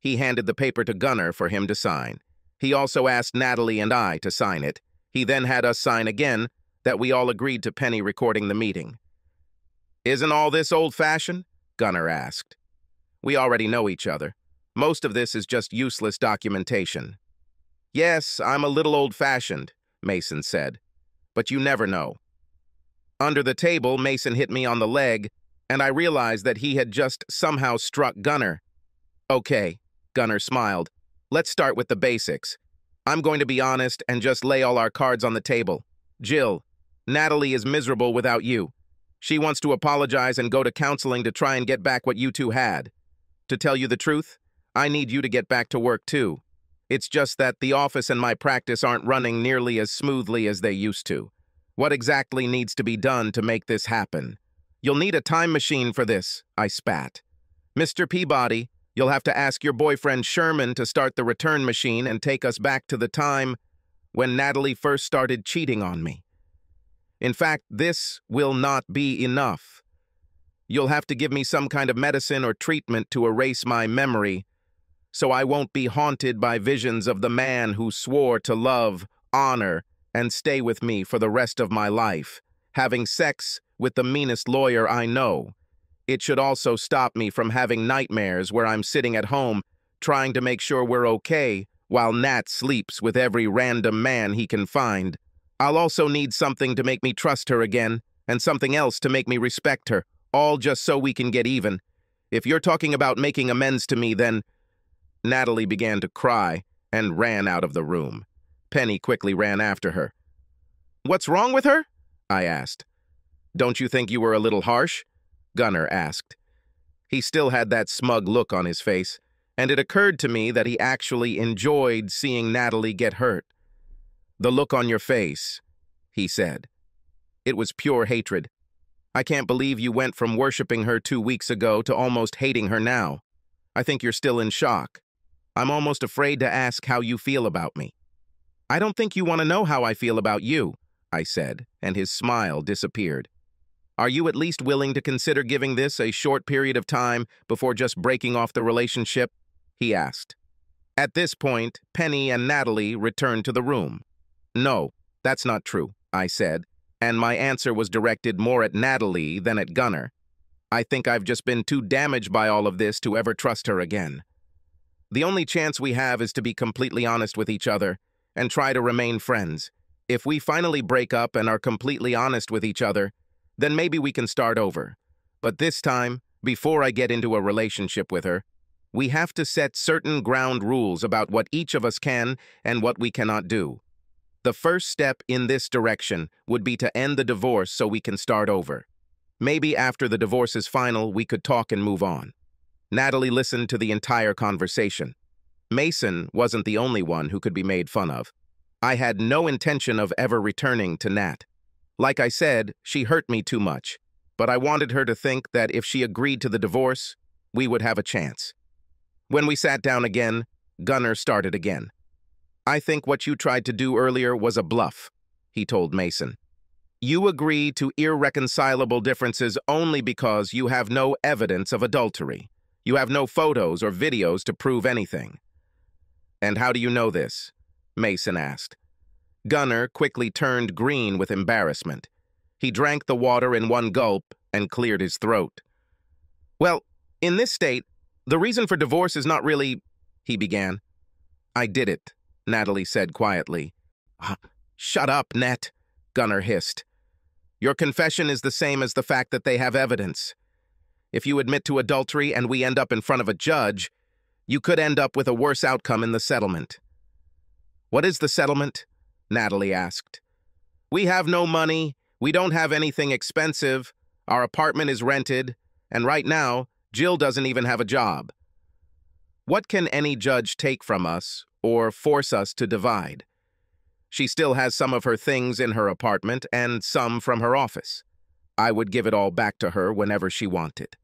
He handed the paper to Gunnar for him to sign. He also asked Natalie and I to sign it. He then had us sign again that we all agreed to Penny recording the meeting. Isn't all this old-fashioned? Gunnar asked. We already know each other. Most of this is just useless documentation. Yes, I'm a little old-fashioned, Mason said. But you never know. Under the table, Mason hit me on the leg, and I realized that he had just somehow struck Gunnar. Okay, Gunnar smiled. Let's start with the basics. I'm going to be honest and just lay all our cards on the table. Jill, Natalie is miserable without you. She wants to apologize and go to counseling to try and get back what you two had. To tell you the truth, I need you to get back to work too. It's just that the office and my practice aren't running nearly as smoothly as they used to. What exactly needs to be done to make this happen? You'll need a time machine for this, I spat. Mr. Peabody, You'll have to ask your boyfriend Sherman to start the return machine and take us back to the time when Natalie first started cheating on me. In fact, this will not be enough. You'll have to give me some kind of medicine or treatment to erase my memory so I won't be haunted by visions of the man who swore to love, honor, and stay with me for the rest of my life, having sex with the meanest lawyer I know, it should also stop me from having nightmares where I'm sitting at home trying to make sure we're okay while Nat sleeps with every random man he can find. I'll also need something to make me trust her again, and something else to make me respect her, all just so we can get even. If you're talking about making amends to me, then... Natalie began to cry and ran out of the room. Penny quickly ran after her. What's wrong with her? I asked. Don't you think you were a little harsh? Gunnar asked. He still had that smug look on his face, and it occurred to me that he actually enjoyed seeing Natalie get hurt. The look on your face, he said. It was pure hatred. I can't believe you went from worshipping her two weeks ago to almost hating her now. I think you're still in shock. I'm almost afraid to ask how you feel about me. I don't think you want to know how I feel about you, I said, and his smile disappeared. Are you at least willing to consider giving this a short period of time before just breaking off the relationship? He asked. At this point, Penny and Natalie returned to the room. No, that's not true, I said, and my answer was directed more at Natalie than at Gunnar. I think I've just been too damaged by all of this to ever trust her again. The only chance we have is to be completely honest with each other and try to remain friends. If we finally break up and are completely honest with each other, then maybe we can start over. But this time, before I get into a relationship with her, we have to set certain ground rules about what each of us can and what we cannot do. The first step in this direction would be to end the divorce so we can start over. Maybe after the divorce is final, we could talk and move on. Natalie listened to the entire conversation. Mason wasn't the only one who could be made fun of. I had no intention of ever returning to Nat. Like I said, she hurt me too much, but I wanted her to think that if she agreed to the divorce, we would have a chance. When we sat down again, Gunnar started again. I think what you tried to do earlier was a bluff, he told Mason. You agree to irreconcilable differences only because you have no evidence of adultery. You have no photos or videos to prove anything. And how do you know this? Mason asked. Gunnar quickly turned green with embarrassment. He drank the water in one gulp and cleared his throat. Well, in this state, the reason for divorce is not really, he began. I did it, Natalie said quietly. Uh, shut up, Nat, Gunnar hissed. Your confession is the same as the fact that they have evidence. If you admit to adultery and we end up in front of a judge, you could end up with a worse outcome in the settlement. What is the settlement? Natalie asked. We have no money, we don't have anything expensive, our apartment is rented, and right now, Jill doesn't even have a job. What can any judge take from us or force us to divide? She still has some of her things in her apartment and some from her office. I would give it all back to her whenever she wanted.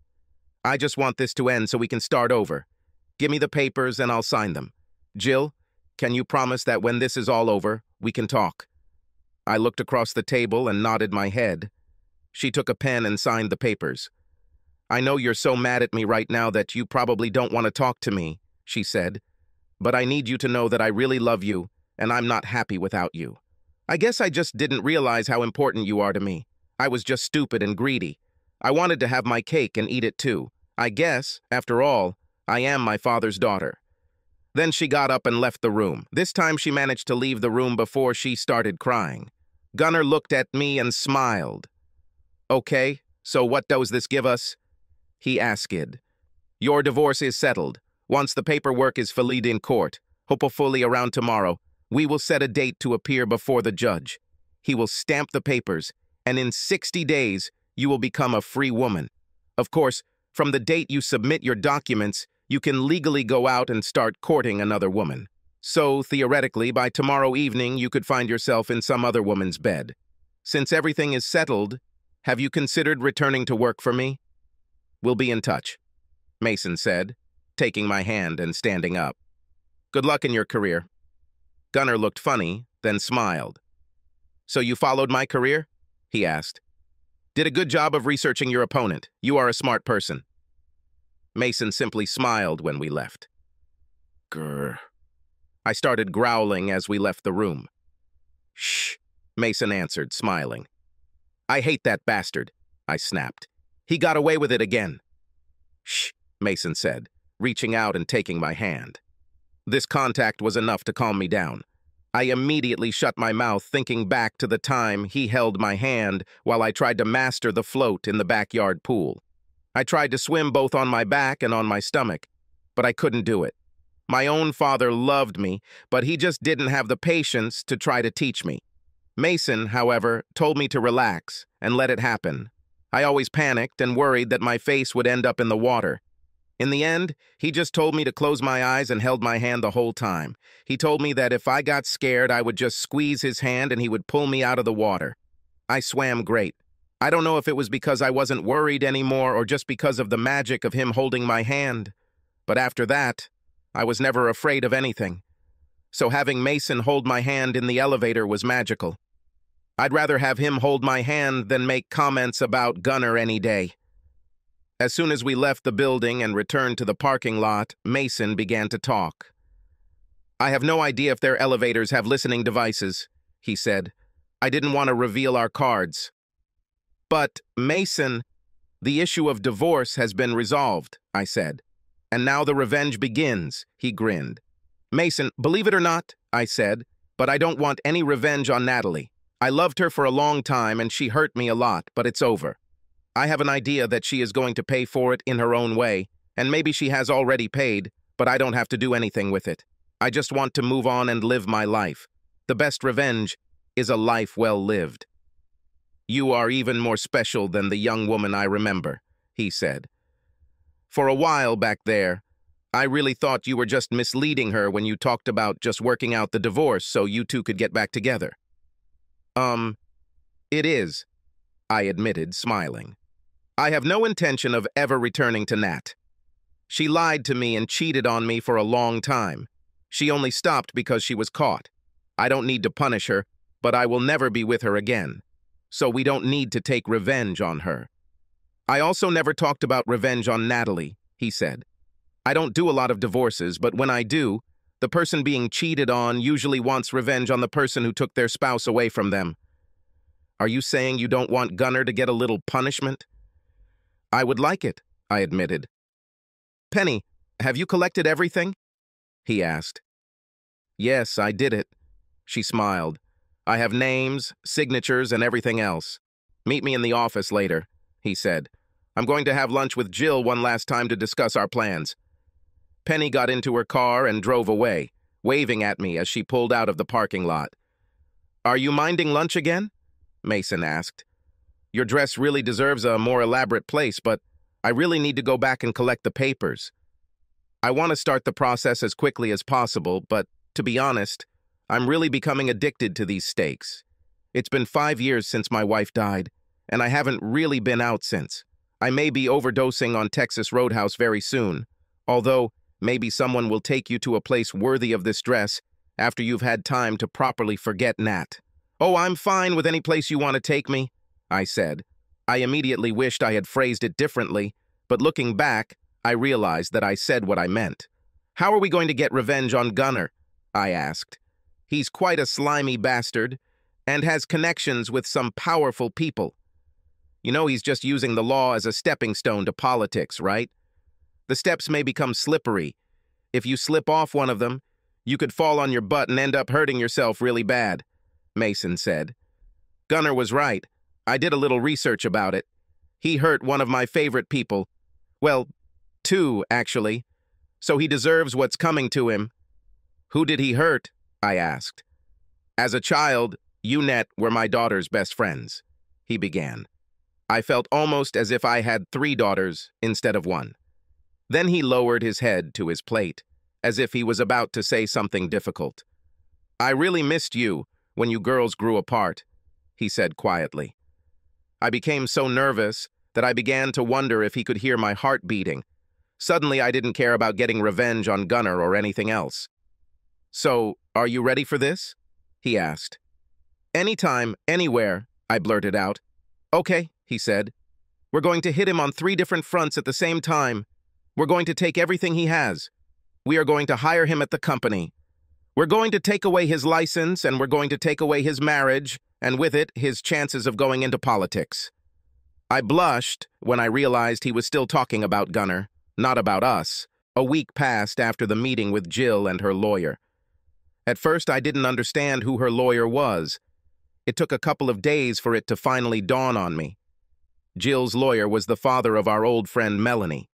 I just want this to end so we can start over. Give me the papers and I'll sign them. Jill, can you promise that when this is all over, we can talk? I looked across the table and nodded my head. She took a pen and signed the papers. I know you're so mad at me right now that you probably don't want to talk to me, she said. But I need you to know that I really love you, and I'm not happy without you. I guess I just didn't realize how important you are to me. I was just stupid and greedy. I wanted to have my cake and eat it too. I guess, after all, I am my father's daughter. Then she got up and left the room. This time she managed to leave the room before she started crying. Gunnar looked at me and smiled. Okay, so what does this give us? He asked. Your divorce is settled. Once the paperwork is filed in court, hopefully around tomorrow, we will set a date to appear before the judge. He will stamp the papers, and in 60 days, you will become a free woman. Of course, from the date you submit your documents, you can legally go out and start courting another woman. So, theoretically, by tomorrow evening, you could find yourself in some other woman's bed. Since everything is settled, have you considered returning to work for me? We'll be in touch, Mason said, taking my hand and standing up. Good luck in your career. Gunnar looked funny, then smiled. So you followed my career? He asked. Did a good job of researching your opponent. You are a smart person. Mason simply smiled when we left. Grr. I started growling as we left the room. Shh, Mason answered, smiling. I hate that bastard, I snapped. He got away with it again. Shh, Mason said, reaching out and taking my hand. This contact was enough to calm me down. I immediately shut my mouth, thinking back to the time he held my hand while I tried to master the float in the backyard pool. I tried to swim both on my back and on my stomach, but I couldn't do it. My own father loved me, but he just didn't have the patience to try to teach me. Mason, however, told me to relax and let it happen. I always panicked and worried that my face would end up in the water. In the end, he just told me to close my eyes and held my hand the whole time. He told me that if I got scared, I would just squeeze his hand and he would pull me out of the water. I swam great. I don't know if it was because I wasn't worried anymore or just because of the magic of him holding my hand. But after that, I was never afraid of anything. So having Mason hold my hand in the elevator was magical. I'd rather have him hold my hand than make comments about Gunnar any day. As soon as we left the building and returned to the parking lot, Mason began to talk. I have no idea if their elevators have listening devices, he said. I didn't want to reveal our cards. But, Mason, the issue of divorce has been resolved, I said. And now the revenge begins, he grinned. Mason, believe it or not, I said, but I don't want any revenge on Natalie. I loved her for a long time and she hurt me a lot, but it's over. I have an idea that she is going to pay for it in her own way, and maybe she has already paid, but I don't have to do anything with it. I just want to move on and live my life. The best revenge is a life well lived. You are even more special than the young woman I remember, he said. For a while back there, I really thought you were just misleading her when you talked about just working out the divorce so you two could get back together. Um, it is, I admitted, smiling. I have no intention of ever returning to Nat. She lied to me and cheated on me for a long time. She only stopped because she was caught. I don't need to punish her, but I will never be with her again. So we don't need to take revenge on her. I also never talked about revenge on Natalie, he said. I don't do a lot of divorces, but when I do, the person being cheated on usually wants revenge on the person who took their spouse away from them. Are you saying you don't want Gunnar to get a little punishment? I would like it, I admitted. Penny, have you collected everything? He asked. Yes, I did it. She smiled. I have names, signatures, and everything else. Meet me in the office later, he said. I'm going to have lunch with Jill one last time to discuss our plans. Penny got into her car and drove away, waving at me as she pulled out of the parking lot. Are you minding lunch again? Mason asked. Your dress really deserves a more elaborate place, but I really need to go back and collect the papers. I want to start the process as quickly as possible, but to be honest, I'm really becoming addicted to these steaks. It's been five years since my wife died, and I haven't really been out since. I may be overdosing on Texas Roadhouse very soon, although Maybe someone will take you to a place worthy of this dress after you've had time to properly forget Nat. Oh, I'm fine with any place you want to take me, I said. I immediately wished I had phrased it differently, but looking back, I realized that I said what I meant. How are we going to get revenge on Gunnar? I asked. He's quite a slimy bastard and has connections with some powerful people. You know he's just using the law as a stepping stone to politics, right? The steps may become slippery. If you slip off one of them, you could fall on your butt and end up hurting yourself really bad, Mason said. Gunnar was right. I did a little research about it. He hurt one of my favorite people. Well, two, actually. So he deserves what's coming to him. Who did he hurt? I asked. As a child, Unette were my daughter's best friends, he began. I felt almost as if I had three daughters instead of one. Then he lowered his head to his plate, as if he was about to say something difficult. I really missed you when you girls grew apart, he said quietly. I became so nervous that I began to wonder if he could hear my heart beating. Suddenly, I didn't care about getting revenge on Gunnar or anything else. So, are you ready for this? He asked. Anytime, anywhere, I blurted out. Okay, he said. We're going to hit him on three different fronts at the same time, we're going to take everything he has. We are going to hire him at the company. We're going to take away his license, and we're going to take away his marriage, and with it, his chances of going into politics. I blushed when I realized he was still talking about Gunnar, not about us. A week passed after the meeting with Jill and her lawyer. At first, I didn't understand who her lawyer was. It took a couple of days for it to finally dawn on me. Jill's lawyer was the father of our old friend Melanie.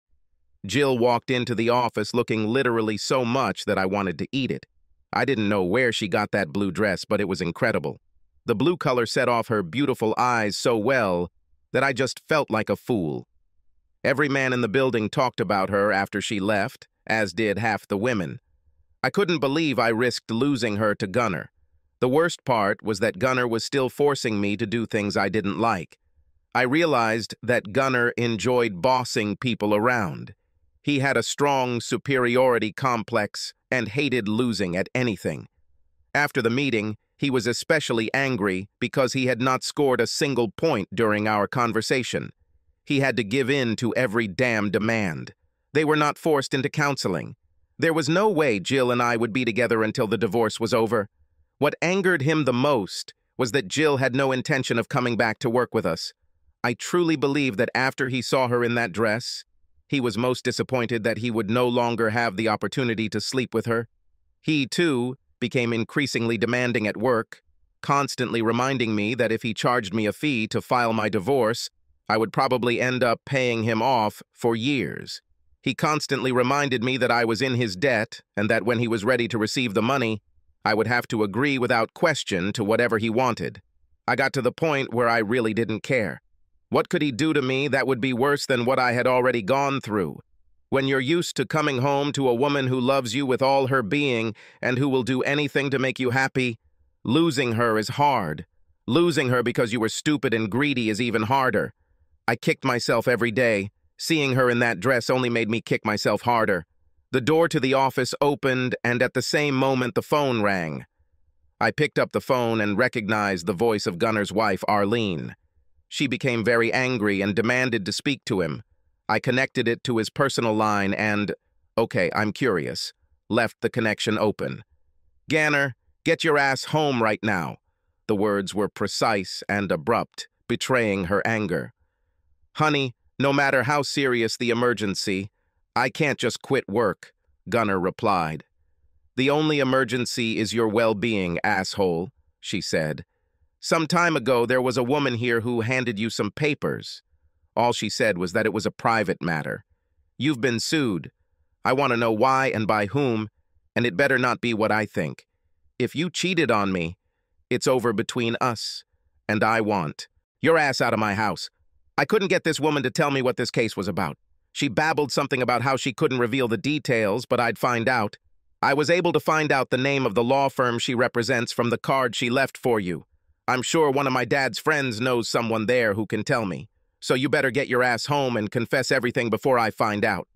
Jill walked into the office looking literally so much that I wanted to eat it. I didn't know where she got that blue dress, but it was incredible. The blue color set off her beautiful eyes so well that I just felt like a fool. Every man in the building talked about her after she left, as did half the women. I couldn't believe I risked losing her to Gunnar. The worst part was that Gunnar was still forcing me to do things I didn't like. I realized that Gunnar enjoyed bossing people around. He had a strong superiority complex and hated losing at anything. After the meeting, he was especially angry because he had not scored a single point during our conversation. He had to give in to every damn demand. They were not forced into counseling. There was no way Jill and I would be together until the divorce was over. What angered him the most was that Jill had no intention of coming back to work with us. I truly believe that after he saw her in that dress, he was most disappointed that he would no longer have the opportunity to sleep with her. He, too, became increasingly demanding at work, constantly reminding me that if he charged me a fee to file my divorce, I would probably end up paying him off for years. He constantly reminded me that I was in his debt and that when he was ready to receive the money, I would have to agree without question to whatever he wanted. I got to the point where I really didn't care. What could he do to me that would be worse than what I had already gone through? When you're used to coming home to a woman who loves you with all her being and who will do anything to make you happy, losing her is hard. Losing her because you were stupid and greedy is even harder. I kicked myself every day, Seeing her in that dress only made me kick myself harder. The door to the office opened, and at the same moment the phone rang. I picked up the phone and recognized the voice of Gunnar's wife, Arlene. She became very angry and demanded to speak to him. I connected it to his personal line and, okay, I'm curious, left the connection open. Gunnar, get your ass home right now. The words were precise and abrupt, betraying her anger. Honey, no matter how serious the emergency, I can't just quit work, Gunnar replied. The only emergency is your well-being, asshole, she said. Some time ago, there was a woman here who handed you some papers. All she said was that it was a private matter. You've been sued. I want to know why and by whom, and it better not be what I think. If you cheated on me, it's over between us, and I want your ass out of my house. I couldn't get this woman to tell me what this case was about. She babbled something about how she couldn't reveal the details, but I'd find out. I was able to find out the name of the law firm she represents from the card she left for you. I'm sure one of my dad's friends knows someone there who can tell me. So you better get your ass home and confess everything before I find out.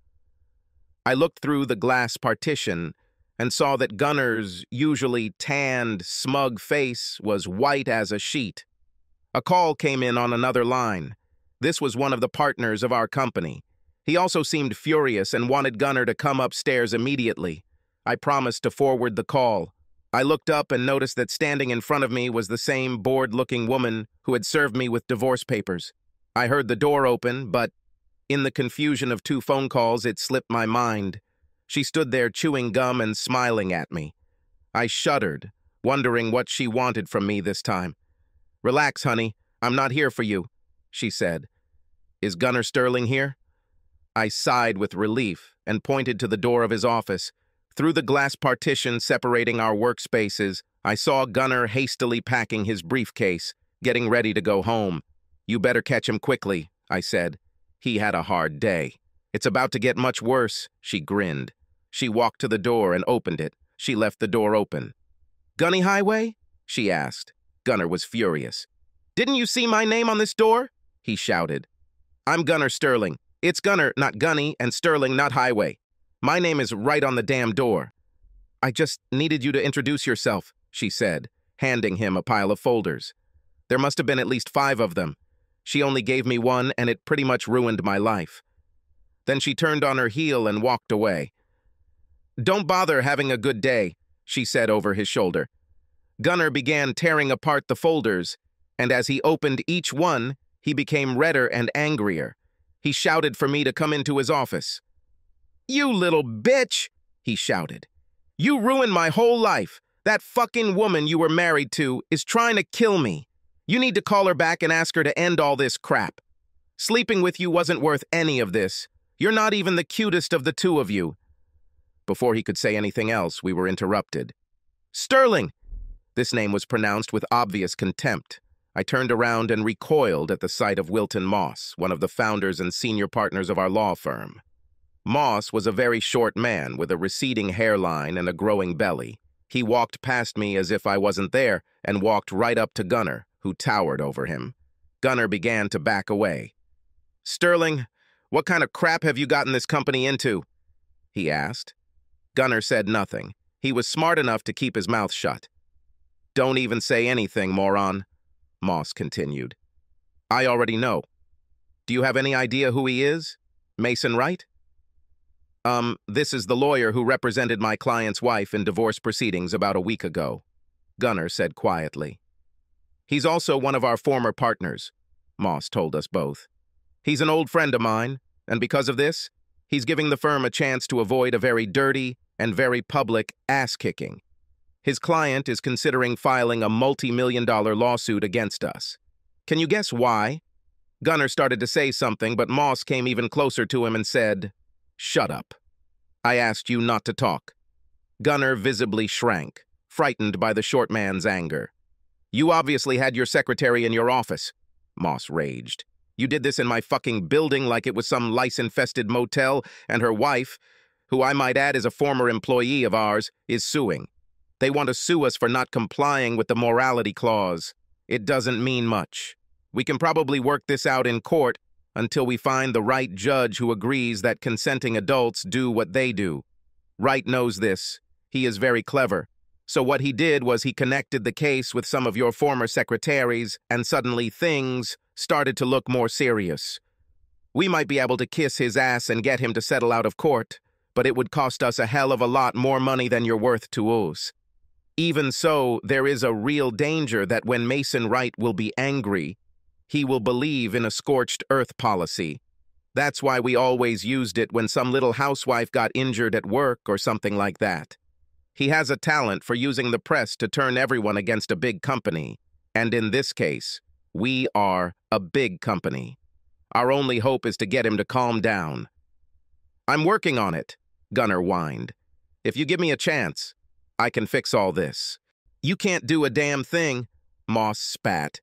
I looked through the glass partition and saw that Gunnar's usually tanned, smug face was white as a sheet. A call came in on another line. This was one of the partners of our company. He also seemed furious and wanted Gunnar to come upstairs immediately. I promised to forward the call. I looked up and noticed that standing in front of me was the same bored-looking woman who had served me with divorce papers. I heard the door open, but in the confusion of two phone calls, it slipped my mind. She stood there chewing gum and smiling at me. I shuddered, wondering what she wanted from me this time. Relax, honey. I'm not here for you she said. Is Gunnar Sterling here? I sighed with relief and pointed to the door of his office. Through the glass partition separating our workspaces, I saw Gunnar hastily packing his briefcase, getting ready to go home. You better catch him quickly, I said. He had a hard day. It's about to get much worse, she grinned. She walked to the door and opened it. She left the door open. Gunny Highway? she asked. Gunnar was furious. Didn't you see my name on this door? he shouted. I'm Gunnar Sterling. It's Gunnar, not Gunny, and Sterling, not Highway. My name is right on the damn door. I just needed you to introduce yourself, she said, handing him a pile of folders. There must have been at least five of them. She only gave me one, and it pretty much ruined my life. Then she turned on her heel and walked away. Don't bother having a good day, she said over his shoulder. Gunnar began tearing apart the folders, and as he opened each one, he became redder and angrier. He shouted for me to come into his office. You little bitch, he shouted. You ruined my whole life. That fucking woman you were married to is trying to kill me. You need to call her back and ask her to end all this crap. Sleeping with you wasn't worth any of this. You're not even the cutest of the two of you. Before he could say anything else, we were interrupted. Sterling! This name was pronounced with obvious contempt. I turned around and recoiled at the sight of Wilton Moss, one of the founders and senior partners of our law firm. Moss was a very short man with a receding hairline and a growing belly. He walked past me as if I wasn't there and walked right up to Gunnar, who towered over him. Gunnar began to back away. Sterling, what kind of crap have you gotten this company into? He asked. Gunnar said nothing. He was smart enough to keep his mouth shut. Don't even say anything, moron. Moss continued. I already know. Do you have any idea who he is? Mason Wright? Um, this is the lawyer who represented my client's wife in divorce proceedings about a week ago, Gunnar said quietly. He's also one of our former partners, Moss told us both. He's an old friend of mine, and because of this, he's giving the firm a chance to avoid a very dirty and very public ass-kicking. His client is considering filing a multi-million dollar lawsuit against us. Can you guess why? Gunnar started to say something, but Moss came even closer to him and said, Shut up. I asked you not to talk. Gunnar visibly shrank, frightened by the short man's anger. You obviously had your secretary in your office, Moss raged. You did this in my fucking building like it was some lice-infested motel, and her wife, who I might add is a former employee of ours, is suing. They want to sue us for not complying with the morality clause. It doesn't mean much. We can probably work this out in court until we find the right judge who agrees that consenting adults do what they do. Wright knows this. He is very clever. So what he did was he connected the case with some of your former secretaries, and suddenly things started to look more serious. We might be able to kiss his ass and get him to settle out of court, but it would cost us a hell of a lot more money than you're worth to us. Even so, there is a real danger that when Mason Wright will be angry, he will believe in a scorched earth policy. That's why we always used it when some little housewife got injured at work or something like that. He has a talent for using the press to turn everyone against a big company, and in this case, we are a big company. Our only hope is to get him to calm down. I'm working on it, Gunnar whined. If you give me a chance, I can fix all this. You can't do a damn thing, Moss spat.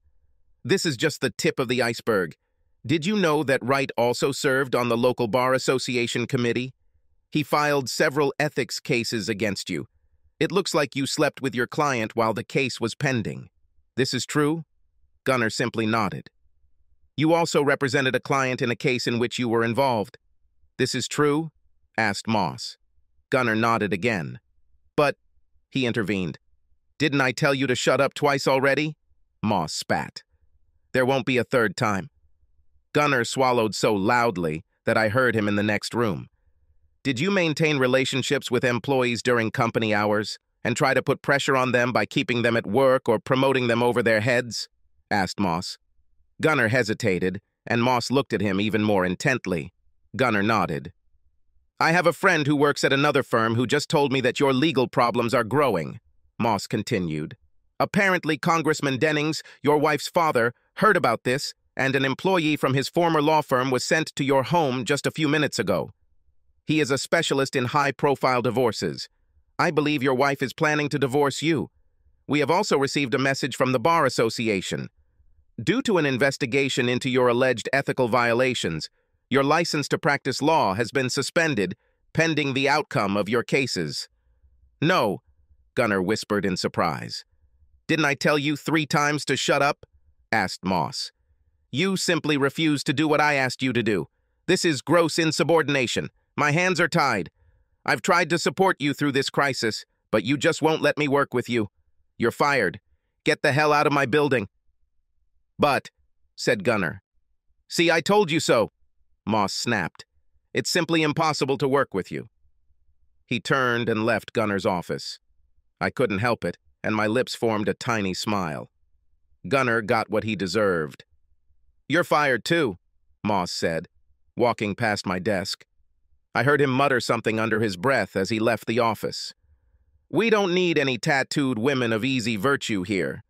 This is just the tip of the iceberg. Did you know that Wright also served on the local bar association committee? He filed several ethics cases against you. It looks like you slept with your client while the case was pending. This is true? Gunnar simply nodded. You also represented a client in a case in which you were involved. This is true? asked Moss. Gunnar nodded again. But he intervened. Didn't I tell you to shut up twice already? Moss spat. There won't be a third time. Gunnar swallowed so loudly that I heard him in the next room. Did you maintain relationships with employees during company hours and try to put pressure on them by keeping them at work or promoting them over their heads? asked Moss. Gunnar hesitated, and Moss looked at him even more intently. Gunnar nodded. I have a friend who works at another firm who just told me that your legal problems are growing, Moss continued. Apparently, Congressman Dennings, your wife's father, heard about this, and an employee from his former law firm was sent to your home just a few minutes ago. He is a specialist in high-profile divorces. I believe your wife is planning to divorce you. We have also received a message from the Bar Association. Due to an investigation into your alleged ethical violations, your license to practice law has been suspended pending the outcome of your cases. No, Gunnar whispered in surprise. Didn't I tell you three times to shut up? asked Moss. You simply refused to do what I asked you to do. This is gross insubordination. My hands are tied. I've tried to support you through this crisis, but you just won't let me work with you. You're fired. Get the hell out of my building. But, said Gunnar. See, I told you so, Moss snapped. It's simply impossible to work with you. He turned and left Gunnar's office. I couldn't help it, and my lips formed a tiny smile. Gunnar got what he deserved. You're fired too, Moss said, walking past my desk. I heard him mutter something under his breath as he left the office. We don't need any tattooed women of easy virtue here.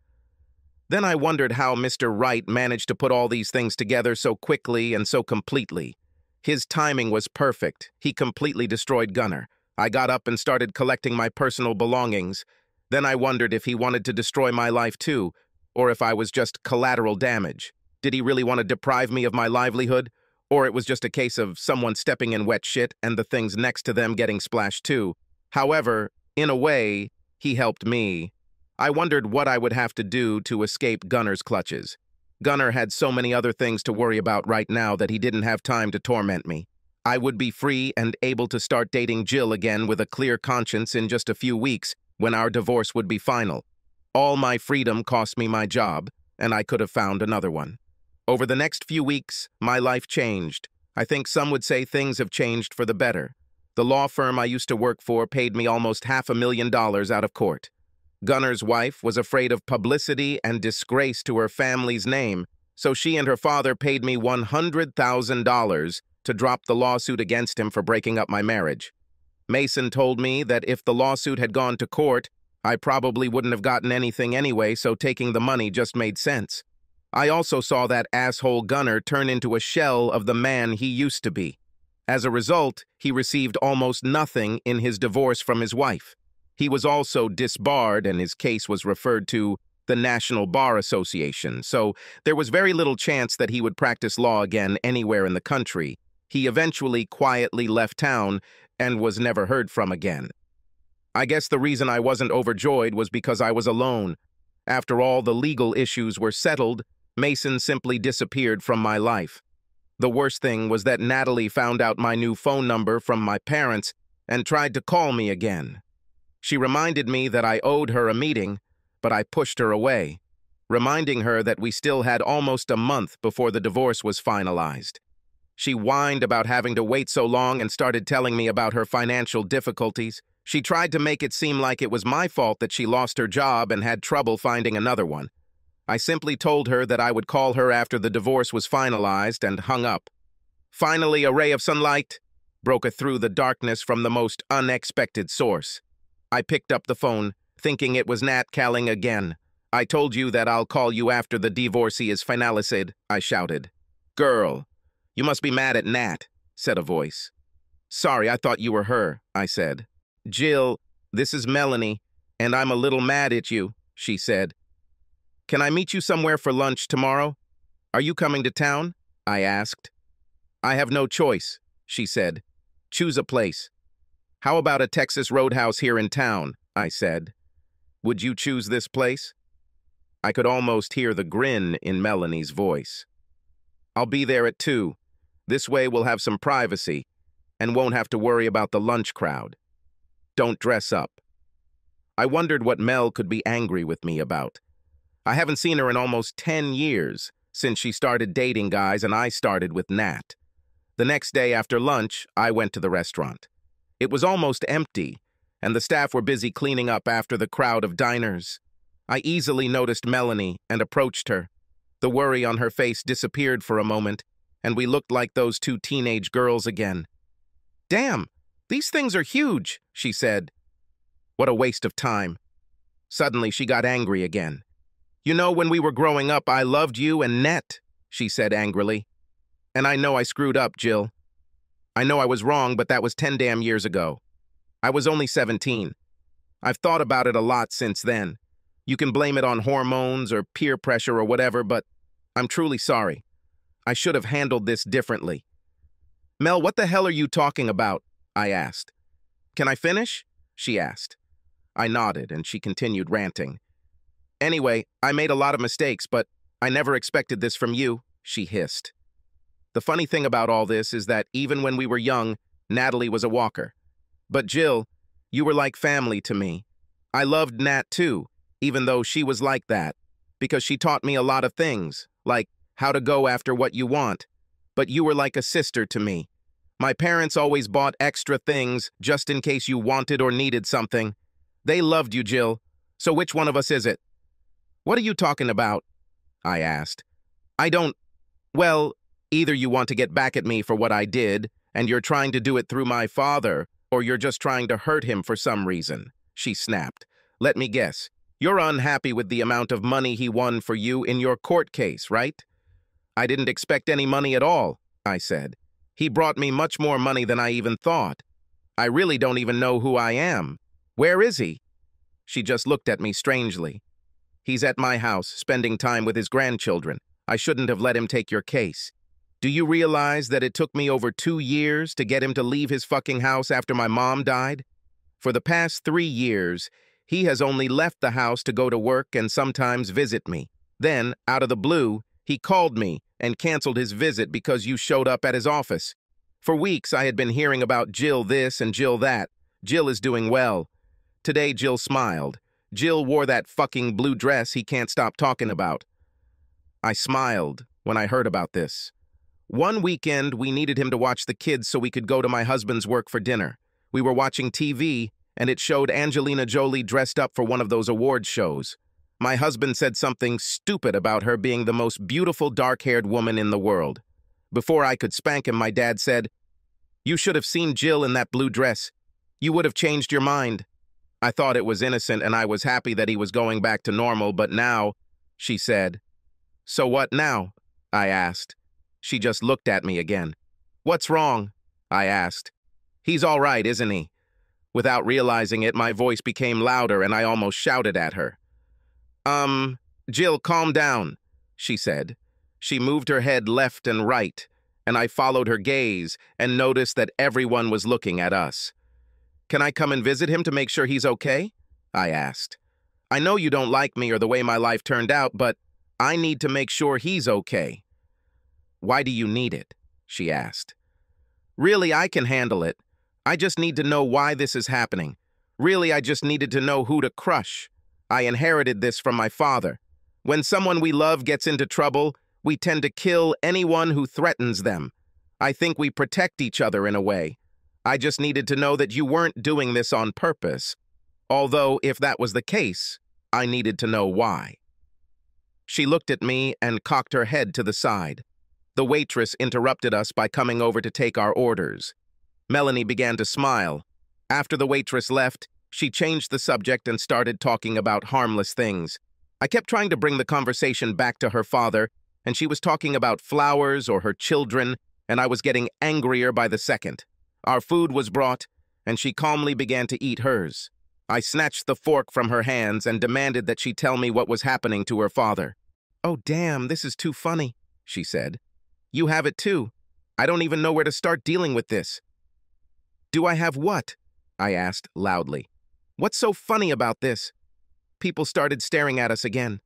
Then I wondered how Mr. Wright managed to put all these things together so quickly and so completely. His timing was perfect. He completely destroyed Gunnar. I got up and started collecting my personal belongings. Then I wondered if he wanted to destroy my life too, or if I was just collateral damage. Did he really want to deprive me of my livelihood? Or it was just a case of someone stepping in wet shit and the things next to them getting splashed too. However, in a way, he helped me. I wondered what I would have to do to escape Gunnar's clutches. Gunner had so many other things to worry about right now that he didn't have time to torment me. I would be free and able to start dating Jill again with a clear conscience in just a few weeks when our divorce would be final. All my freedom cost me my job, and I could have found another one. Over the next few weeks, my life changed. I think some would say things have changed for the better. The law firm I used to work for paid me almost half a million dollars out of court. Gunnar's wife was afraid of publicity and disgrace to her family's name, so she and her father paid me $100,000 to drop the lawsuit against him for breaking up my marriage. Mason told me that if the lawsuit had gone to court, I probably wouldn't have gotten anything anyway, so taking the money just made sense. I also saw that asshole Gunnar turn into a shell of the man he used to be. As a result, he received almost nothing in his divorce from his wife. He was also disbarred and his case was referred to the National Bar Association, so there was very little chance that he would practice law again anywhere in the country. He eventually quietly left town and was never heard from again. I guess the reason I wasn't overjoyed was because I was alone. After all the legal issues were settled, Mason simply disappeared from my life. The worst thing was that Natalie found out my new phone number from my parents and tried to call me again. She reminded me that I owed her a meeting, but I pushed her away, reminding her that we still had almost a month before the divorce was finalized. She whined about having to wait so long and started telling me about her financial difficulties. She tried to make it seem like it was my fault that she lost her job and had trouble finding another one. I simply told her that I would call her after the divorce was finalized and hung up. Finally, a ray of sunlight broke through the darkness from the most unexpected source. I picked up the phone, thinking it was Nat calling again. I told you that I'll call you after the divorcee is finalized, I shouted. Girl, you must be mad at Nat, said a voice. Sorry, I thought you were her, I said. Jill, this is Melanie, and I'm a little mad at you, she said. Can I meet you somewhere for lunch tomorrow? Are you coming to town? I asked. I have no choice, she said. Choose a place. How about a Texas Roadhouse here in town? I said. Would you choose this place? I could almost hear the grin in Melanie's voice. I'll be there at two, this way we'll have some privacy and won't have to worry about the lunch crowd. Don't dress up. I wondered what Mel could be angry with me about. I haven't seen her in almost 10 years since she started dating guys and I started with Nat. The next day after lunch, I went to the restaurant. It was almost empty, and the staff were busy cleaning up after the crowd of diners. I easily noticed Melanie and approached her. The worry on her face disappeared for a moment, and we looked like those two teenage girls again. Damn, these things are huge, she said. What a waste of time. Suddenly, she got angry again. You know, when we were growing up, I loved you and Nat, she said angrily. And I know I screwed up, Jill. I know I was wrong, but that was 10 damn years ago. I was only 17. I've thought about it a lot since then. You can blame it on hormones or peer pressure or whatever, but I'm truly sorry. I should have handled this differently. Mel, what the hell are you talking about? I asked. Can I finish? She asked. I nodded, and she continued ranting. Anyway, I made a lot of mistakes, but I never expected this from you, she hissed. The funny thing about all this is that even when we were young, Natalie was a walker. But Jill, you were like family to me. I loved Nat too, even though she was like that, because she taught me a lot of things, like how to go after what you want, but you were like a sister to me. My parents always bought extra things just in case you wanted or needed something. They loved you, Jill. So which one of us is it? What are you talking about? I asked. I don't. Well, either you want to get back at me for what I did, and you're trying to do it through my father, or you're just trying to hurt him for some reason, she snapped. Let me guess. You're unhappy with the amount of money he won for you in your court case, right? I didn't expect any money at all, I said. He brought me much more money than I even thought. I really don't even know who I am. Where is he? She just looked at me strangely. He's at my house, spending time with his grandchildren. I shouldn't have let him take your case. Do you realize that it took me over two years to get him to leave his fucking house after my mom died? For the past three years, he has only left the house to go to work and sometimes visit me. Then, out of the blue, he called me and canceled his visit because you showed up at his office. For weeks, I had been hearing about Jill this and Jill that. Jill is doing well. Today, Jill smiled. Jill wore that fucking blue dress he can't stop talking about. I smiled when I heard about this. One weekend, we needed him to watch the kids so we could go to my husband's work for dinner. We were watching TV, and it showed Angelina Jolie dressed up for one of those award shows. My husband said something stupid about her being the most beautiful dark-haired woman in the world. Before I could spank him, my dad said, You should have seen Jill in that blue dress. You would have changed your mind. I thought it was innocent and I was happy that he was going back to normal, but now, she said. So what now? I asked. She just looked at me again. What's wrong? I asked. He's all right, isn't he? Without realizing it, my voice became louder and I almost shouted at her. Um, Jill, calm down, she said. She moved her head left and right, and I followed her gaze and noticed that everyone was looking at us. Can I come and visit him to make sure he's okay? I asked. I know you don't like me or the way my life turned out, but I need to make sure he's okay. Why do you need it? She asked. Really, I can handle it. I just need to know why this is happening. Really, I just needed to know who to crush. I inherited this from my father. When someone we love gets into trouble, we tend to kill anyone who threatens them. I think we protect each other in a way. I just needed to know that you weren't doing this on purpose. Although, if that was the case, I needed to know why. She looked at me and cocked her head to the side. The waitress interrupted us by coming over to take our orders. Melanie began to smile. After the waitress left, she changed the subject and started talking about harmless things. I kept trying to bring the conversation back to her father, and she was talking about flowers or her children, and I was getting angrier by the second. Our food was brought, and she calmly began to eat hers. I snatched the fork from her hands and demanded that she tell me what was happening to her father. Oh, damn, this is too funny, she said. You have it too. I don't even know where to start dealing with this. Do I have what? I asked loudly. What's so funny about this? People started staring at us again.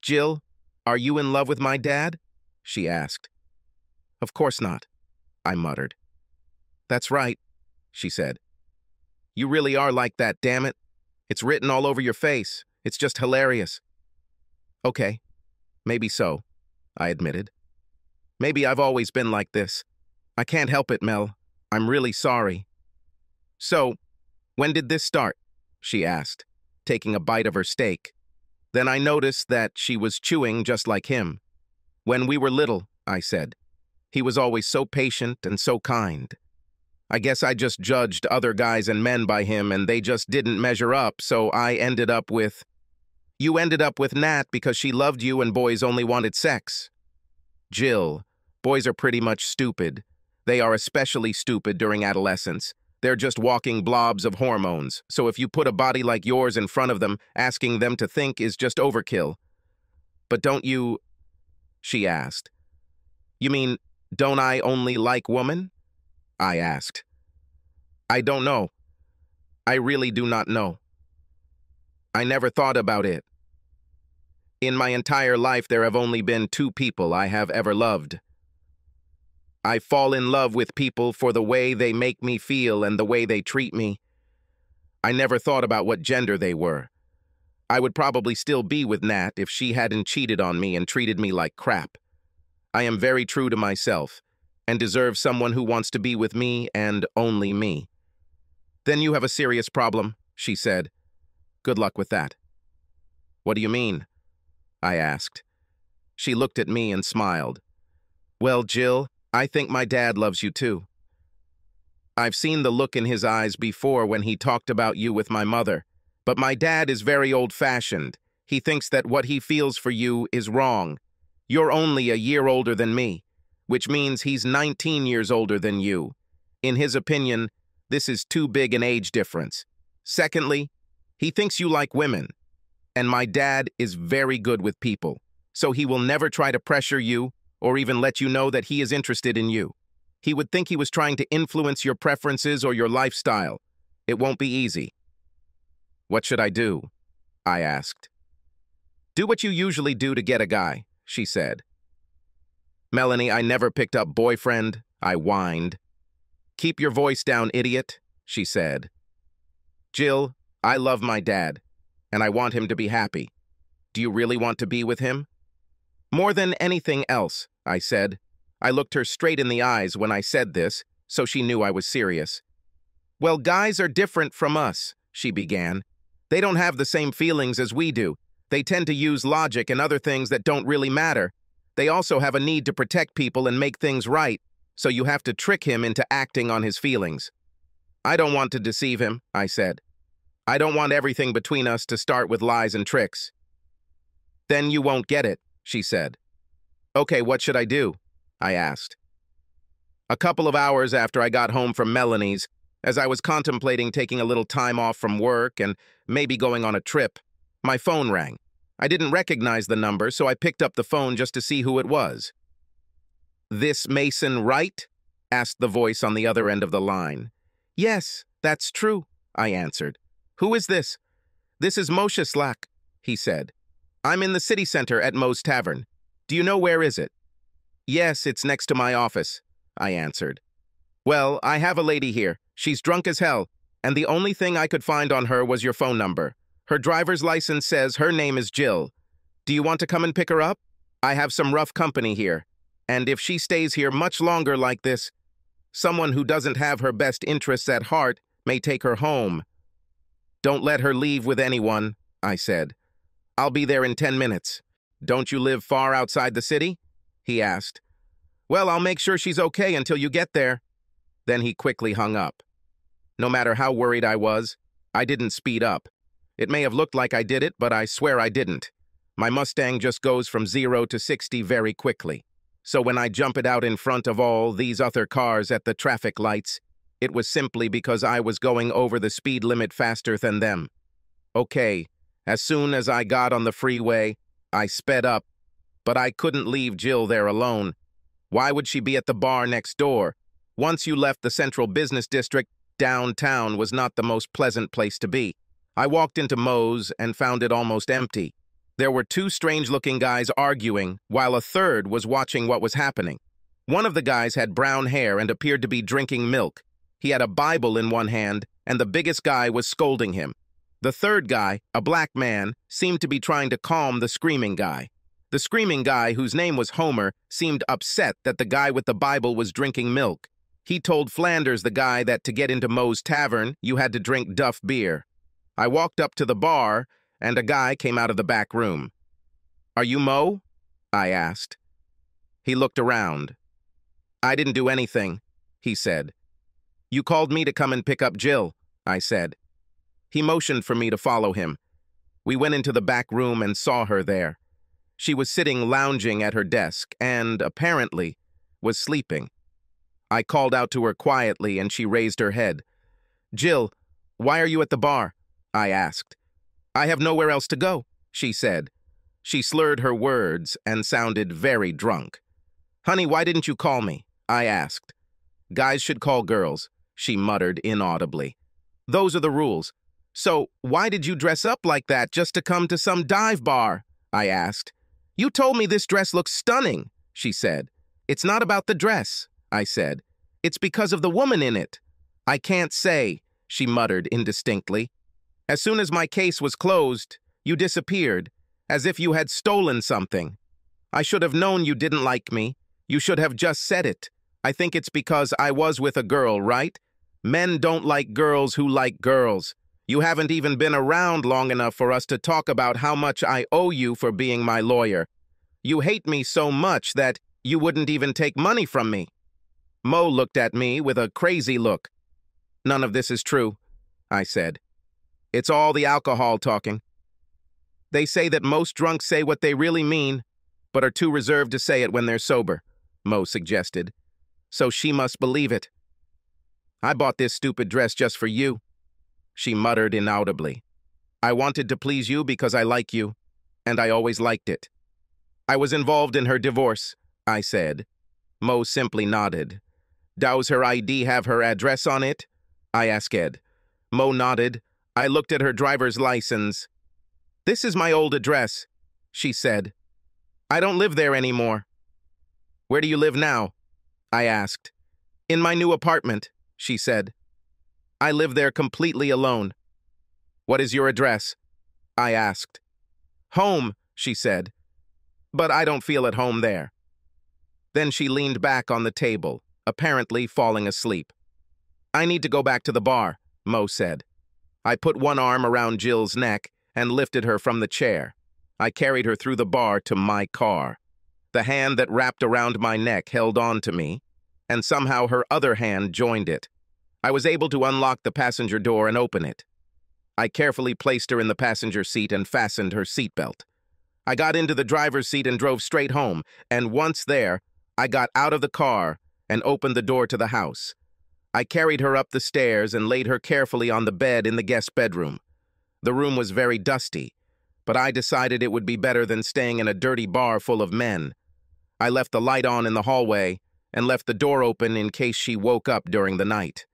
Jill, are you in love with my dad? She asked. Of course not, I muttered. That's right, she said. You really are like that, damn it. It's written all over your face. It's just hilarious. Okay, maybe so, I admitted. Maybe I've always been like this. I can't help it, Mel. I'm really sorry. So, when did this start? She asked, taking a bite of her steak. Then I noticed that she was chewing just like him. When we were little, I said. He was always so patient and so kind. I guess I just judged other guys and men by him and they just didn't measure up, so I ended up with... You ended up with Nat because she loved you and boys only wanted sex. Jill, boys are pretty much stupid. They are especially stupid during adolescence. They're just walking blobs of hormones, so if you put a body like yours in front of them, asking them to think is just overkill. But don't you... She asked. You mean, don't I only like woman? I asked. I don't know. I really do not know. I never thought about it. In my entire life, there have only been two people I have ever loved. I fall in love with people for the way they make me feel and the way they treat me. I never thought about what gender they were. I would probably still be with Nat if she hadn't cheated on me and treated me like crap. I am very true to myself, and deserve someone who wants to be with me and only me. Then you have a serious problem, she said. Good luck with that. What do you mean? I asked. She looked at me and smiled. Well, Jill, I think my dad loves you too. I've seen the look in his eyes before when he talked about you with my mother, but my dad is very old-fashioned. He thinks that what he feels for you is wrong. You're only a year older than me which means he's 19 years older than you. In his opinion, this is too big an age difference. Secondly, he thinks you like women. And my dad is very good with people, so he will never try to pressure you or even let you know that he is interested in you. He would think he was trying to influence your preferences or your lifestyle. It won't be easy. What should I do? I asked. Do what you usually do to get a guy, she said. Melanie, I never picked up boyfriend, I whined. Keep your voice down, idiot, she said. Jill, I love my dad, and I want him to be happy. Do you really want to be with him? More than anything else, I said. I looked her straight in the eyes when I said this, so she knew I was serious. Well, guys are different from us, she began. They don't have the same feelings as we do. They tend to use logic and other things that don't really matter. They also have a need to protect people and make things right, so you have to trick him into acting on his feelings. I don't want to deceive him, I said. I don't want everything between us to start with lies and tricks. Then you won't get it, she said. Okay, what should I do? I asked. A couple of hours after I got home from Melanie's, as I was contemplating taking a little time off from work and maybe going on a trip, my phone rang. I didn't recognize the number, so I picked up the phone just to see who it was. This Mason Wright? asked the voice on the other end of the line. Yes, that's true, I answered. Who is this? This is Moe Szyslak, he said. I'm in the city center at Moe's Tavern. Do you know where is it? Yes, it's next to my office, I answered. Well, I have a lady here. She's drunk as hell, and the only thing I could find on her was your phone number. Her driver's license says her name is Jill. Do you want to come and pick her up? I have some rough company here, and if she stays here much longer like this, someone who doesn't have her best interests at heart may take her home. Don't let her leave with anyone, I said. I'll be there in ten minutes. Don't you live far outside the city? He asked. Well, I'll make sure she's okay until you get there. Then he quickly hung up. No matter how worried I was, I didn't speed up. It may have looked like I did it, but I swear I didn't. My Mustang just goes from zero to 60 very quickly. So when I jump it out in front of all these other cars at the traffic lights, it was simply because I was going over the speed limit faster than them. Okay, as soon as I got on the freeway, I sped up, but I couldn't leave Jill there alone. Why would she be at the bar next door? Once you left the central business district, downtown was not the most pleasant place to be. I walked into Moe's and found it almost empty. There were two strange-looking guys arguing, while a third was watching what was happening. One of the guys had brown hair and appeared to be drinking milk. He had a Bible in one hand, and the biggest guy was scolding him. The third guy, a black man, seemed to be trying to calm the screaming guy. The screaming guy, whose name was Homer, seemed upset that the guy with the Bible was drinking milk. He told Flanders, the guy, that to get into Moe's Tavern, you had to drink Duff beer. I walked up to the bar, and a guy came out of the back room. Are you Moe? I asked. He looked around. I didn't do anything, he said. You called me to come and pick up Jill, I said. He motioned for me to follow him. We went into the back room and saw her there. She was sitting lounging at her desk and, apparently, was sleeping. I called out to her quietly and she raised her head. Jill, why are you at the bar? I asked. I have nowhere else to go, she said. She slurred her words and sounded very drunk. Honey, why didn't you call me? I asked. Guys should call girls, she muttered inaudibly. Those are the rules. So, why did you dress up like that just to come to some dive bar? I asked. You told me this dress looks stunning, she said. It's not about the dress, I said. It's because of the woman in it. I can't say, she muttered indistinctly. As soon as my case was closed, you disappeared, as if you had stolen something. I should have known you didn't like me. You should have just said it. I think it's because I was with a girl, right? Men don't like girls who like girls. You haven't even been around long enough for us to talk about how much I owe you for being my lawyer. You hate me so much that you wouldn't even take money from me. Moe looked at me with a crazy look. None of this is true, I said. It's all the alcohol talking. They say that most drunks say what they really mean, but are too reserved to say it when they're sober, Moe suggested. So she must believe it. I bought this stupid dress just for you, she muttered inaudibly. I wanted to please you because I like you, and I always liked it. I was involved in her divorce, I said. Moe simply nodded. Does her ID have her address on it? I asked Ed. Moe nodded, I looked at her driver's license. This is my old address, she said. I don't live there anymore. Where do you live now? I asked. In my new apartment, she said. I live there completely alone. What is your address? I asked. Home, she said. But I don't feel at home there. Then she leaned back on the table, apparently falling asleep. I need to go back to the bar, Moe said. I put one arm around Jill's neck and lifted her from the chair. I carried her through the bar to my car. The hand that wrapped around my neck held on to me, and somehow her other hand joined it. I was able to unlock the passenger door and open it. I carefully placed her in the passenger seat and fastened her seatbelt. I got into the driver's seat and drove straight home, and once there, I got out of the car and opened the door to the house. I carried her up the stairs and laid her carefully on the bed in the guest bedroom. The room was very dusty, but I decided it would be better than staying in a dirty bar full of men. I left the light on in the hallway and left the door open in case she woke up during the night.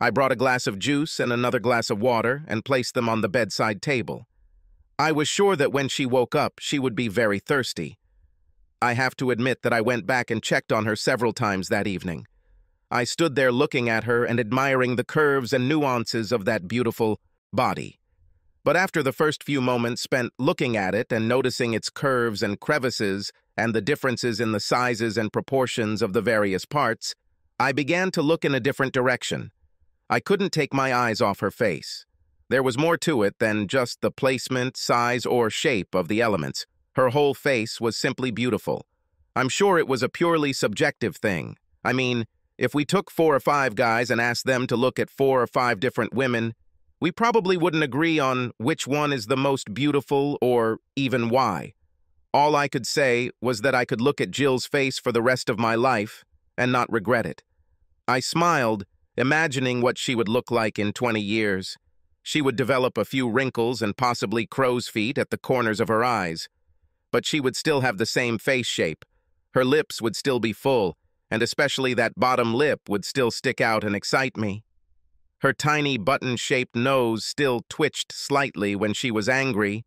I brought a glass of juice and another glass of water and placed them on the bedside table. I was sure that when she woke up, she would be very thirsty. I have to admit that I went back and checked on her several times that evening. I stood there looking at her and admiring the curves and nuances of that beautiful body. But after the first few moments spent looking at it and noticing its curves and crevices and the differences in the sizes and proportions of the various parts, I began to look in a different direction. I couldn't take my eyes off her face. There was more to it than just the placement, size, or shape of the elements. Her whole face was simply beautiful. I'm sure it was a purely subjective thing. I mean, if we took four or five guys and asked them to look at four or five different women, we probably wouldn't agree on which one is the most beautiful or even why. All I could say was that I could look at Jill's face for the rest of my life and not regret it. I smiled, imagining what she would look like in 20 years. She would develop a few wrinkles and possibly crow's feet at the corners of her eyes. But she would still have the same face shape. Her lips would still be full, and especially that bottom lip would still stick out and excite me. Her tiny button-shaped nose still twitched slightly when she was angry,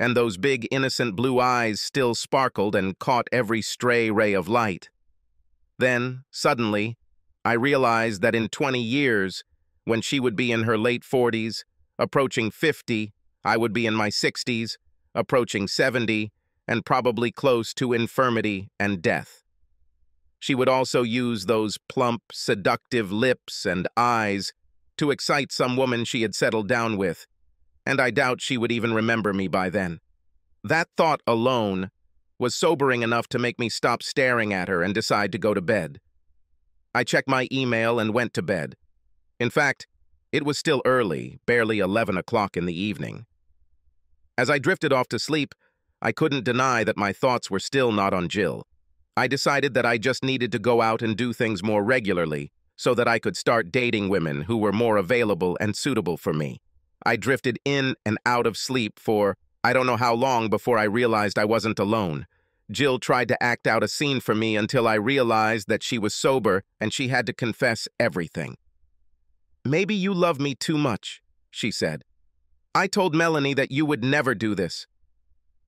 and those big innocent blue eyes still sparkled and caught every stray ray of light. Then, suddenly, I realized that in 20 years, when she would be in her late 40s, approaching 50, I would be in my 60s, approaching 70, and probably close to infirmity and death. She would also use those plump, seductive lips and eyes to excite some woman she had settled down with, and I doubt she would even remember me by then. That thought alone was sobering enough to make me stop staring at her and decide to go to bed. I checked my email and went to bed. In fact, it was still early, barely 11 o'clock in the evening. As I drifted off to sleep, I couldn't deny that my thoughts were still not on Jill. I decided that I just needed to go out and do things more regularly so that I could start dating women who were more available and suitable for me. I drifted in and out of sleep for I don't know how long before I realized I wasn't alone. Jill tried to act out a scene for me until I realized that she was sober and she had to confess everything. Maybe you love me too much, she said. I told Melanie that you would never do this.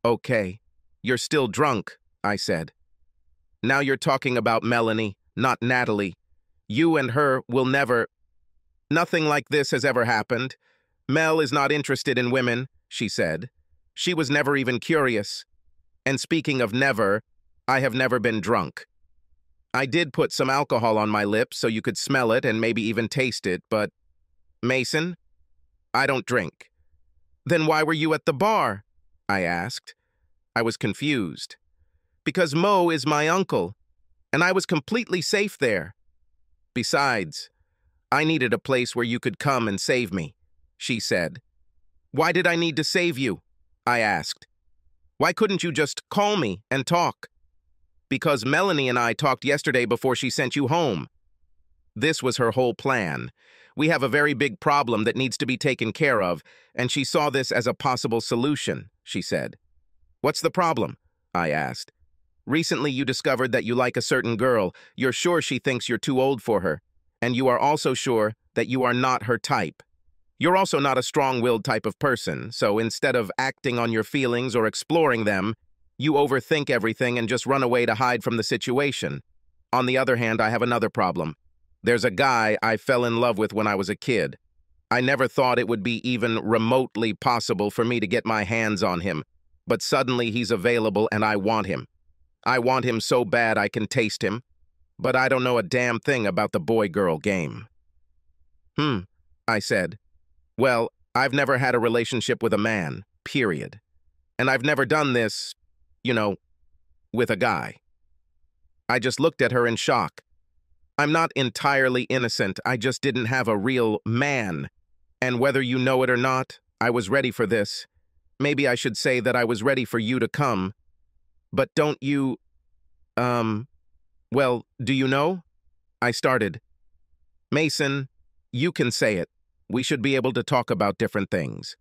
Okay, you're still drunk, I said. Now you're talking about Melanie, not Natalie. You and her will never... Nothing like this has ever happened. Mel is not interested in women, she said. She was never even curious. And speaking of never, I have never been drunk. I did put some alcohol on my lips so you could smell it and maybe even taste it, but... Mason? I don't drink. Then why were you at the bar? I asked. I was confused because Moe is my uncle, and I was completely safe there. Besides, I needed a place where you could come and save me, she said. Why did I need to save you? I asked. Why couldn't you just call me and talk? Because Melanie and I talked yesterday before she sent you home. This was her whole plan. We have a very big problem that needs to be taken care of, and she saw this as a possible solution, she said. What's the problem? I asked. Recently you discovered that you like a certain girl. You're sure she thinks you're too old for her. And you are also sure that you are not her type. You're also not a strong-willed type of person, so instead of acting on your feelings or exploring them, you overthink everything and just run away to hide from the situation. On the other hand, I have another problem. There's a guy I fell in love with when I was a kid. I never thought it would be even remotely possible for me to get my hands on him, but suddenly he's available and I want him. I want him so bad I can taste him, but I don't know a damn thing about the boy-girl game. Hmm, I said. Well, I've never had a relationship with a man, period. And I've never done this, you know, with a guy. I just looked at her in shock. I'm not entirely innocent, I just didn't have a real man. And whether you know it or not, I was ready for this. Maybe I should say that I was ready for you to come. But don't you... Um... Well, do you know? I started. Mason, you can say it. We should be able to talk about different things.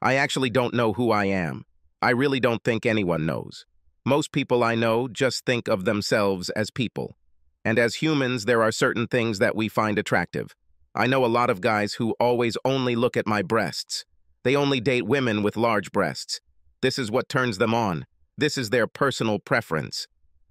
I actually don't know who I am. I really don't think anyone knows. Most people I know just think of themselves as people. And as humans, there are certain things that we find attractive. I know a lot of guys who always only look at my breasts. They only date women with large breasts. This is what turns them on. This is their personal preference.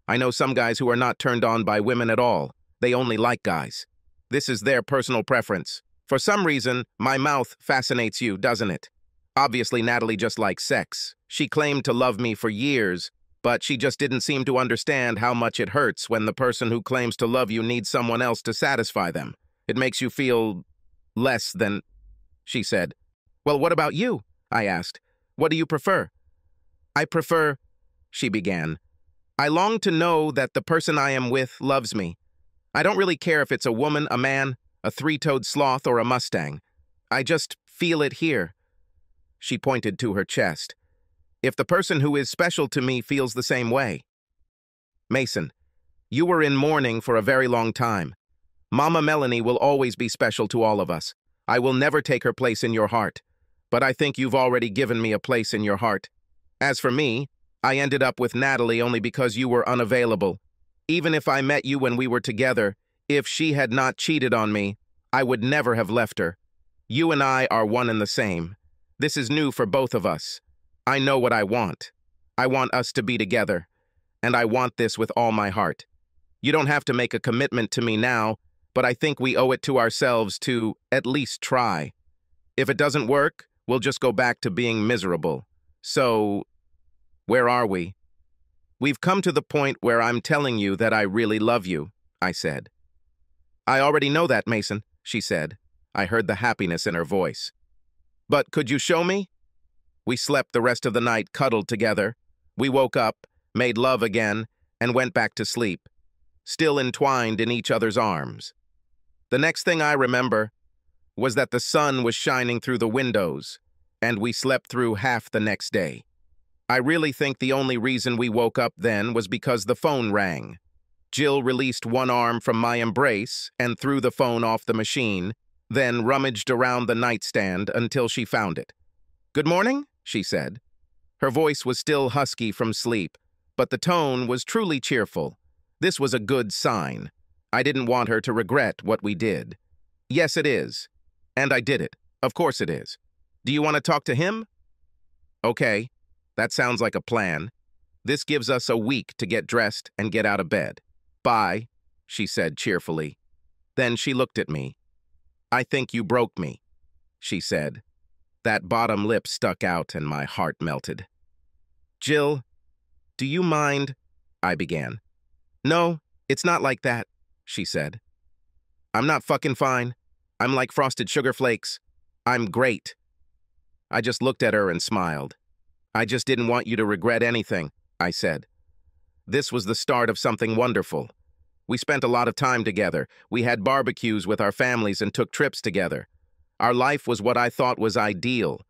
I know some guys who are not turned on by women at all. They only like guys. This is their personal preference. For some reason, my mouth fascinates you, doesn't it? Obviously, Natalie just likes sex. She claimed to love me for years, but she just didn't seem to understand how much it hurts when the person who claims to love you needs someone else to satisfy them. It makes you feel less than... She said, Well, what about you? I asked. What do you prefer? I prefer... She began. I long to know that the person I am with loves me. I don't really care if it's a woman, a man, a three-toed sloth, or a Mustang. I just feel it here. She pointed to her chest. If the person who is special to me feels the same way. Mason, you were in mourning for a very long time. Mama Melanie will always be special to all of us. I will never take her place in your heart. But I think you've already given me a place in your heart. As for me, I ended up with Natalie only because you were unavailable. Even if I met you when we were together, if she had not cheated on me, I would never have left her. You and I are one and the same. This is new for both of us. I know what I want. I want us to be together. And I want this with all my heart. You don't have to make a commitment to me now, but I think we owe it to ourselves to at least try. If it doesn't work, we'll just go back to being miserable. So, where are we? We've come to the point where I'm telling you that I really love you, I said. I already know that, Mason, she said. I heard the happiness in her voice. But could you show me? We slept the rest of the night cuddled together. We woke up, made love again, and went back to sleep, still entwined in each other's arms. The next thing I remember was that the sun was shining through the windows, and we slept through half the next day. I really think the only reason we woke up then was because the phone rang. Jill released one arm from my embrace and threw the phone off the machine, then rummaged around the nightstand until she found it. Good morning? she said. Her voice was still husky from sleep, but the tone was truly cheerful. This was a good sign. I didn't want her to regret what we did. Yes, it is. And I did it. Of course it is. Do you want to talk to him? Okay, that sounds like a plan. This gives us a week to get dressed and get out of bed. Bye, she said cheerfully. Then she looked at me. I think you broke me, she said. That bottom lip stuck out and my heart melted. Jill, do you mind? I began. No, it's not like that, she said. I'm not fucking fine. I'm like frosted sugar flakes. I'm great. I just looked at her and smiled. I just didn't want you to regret anything, I said. This was the start of something wonderful. We spent a lot of time together. We had barbecues with our families and took trips together. Our life was what I thought was ideal,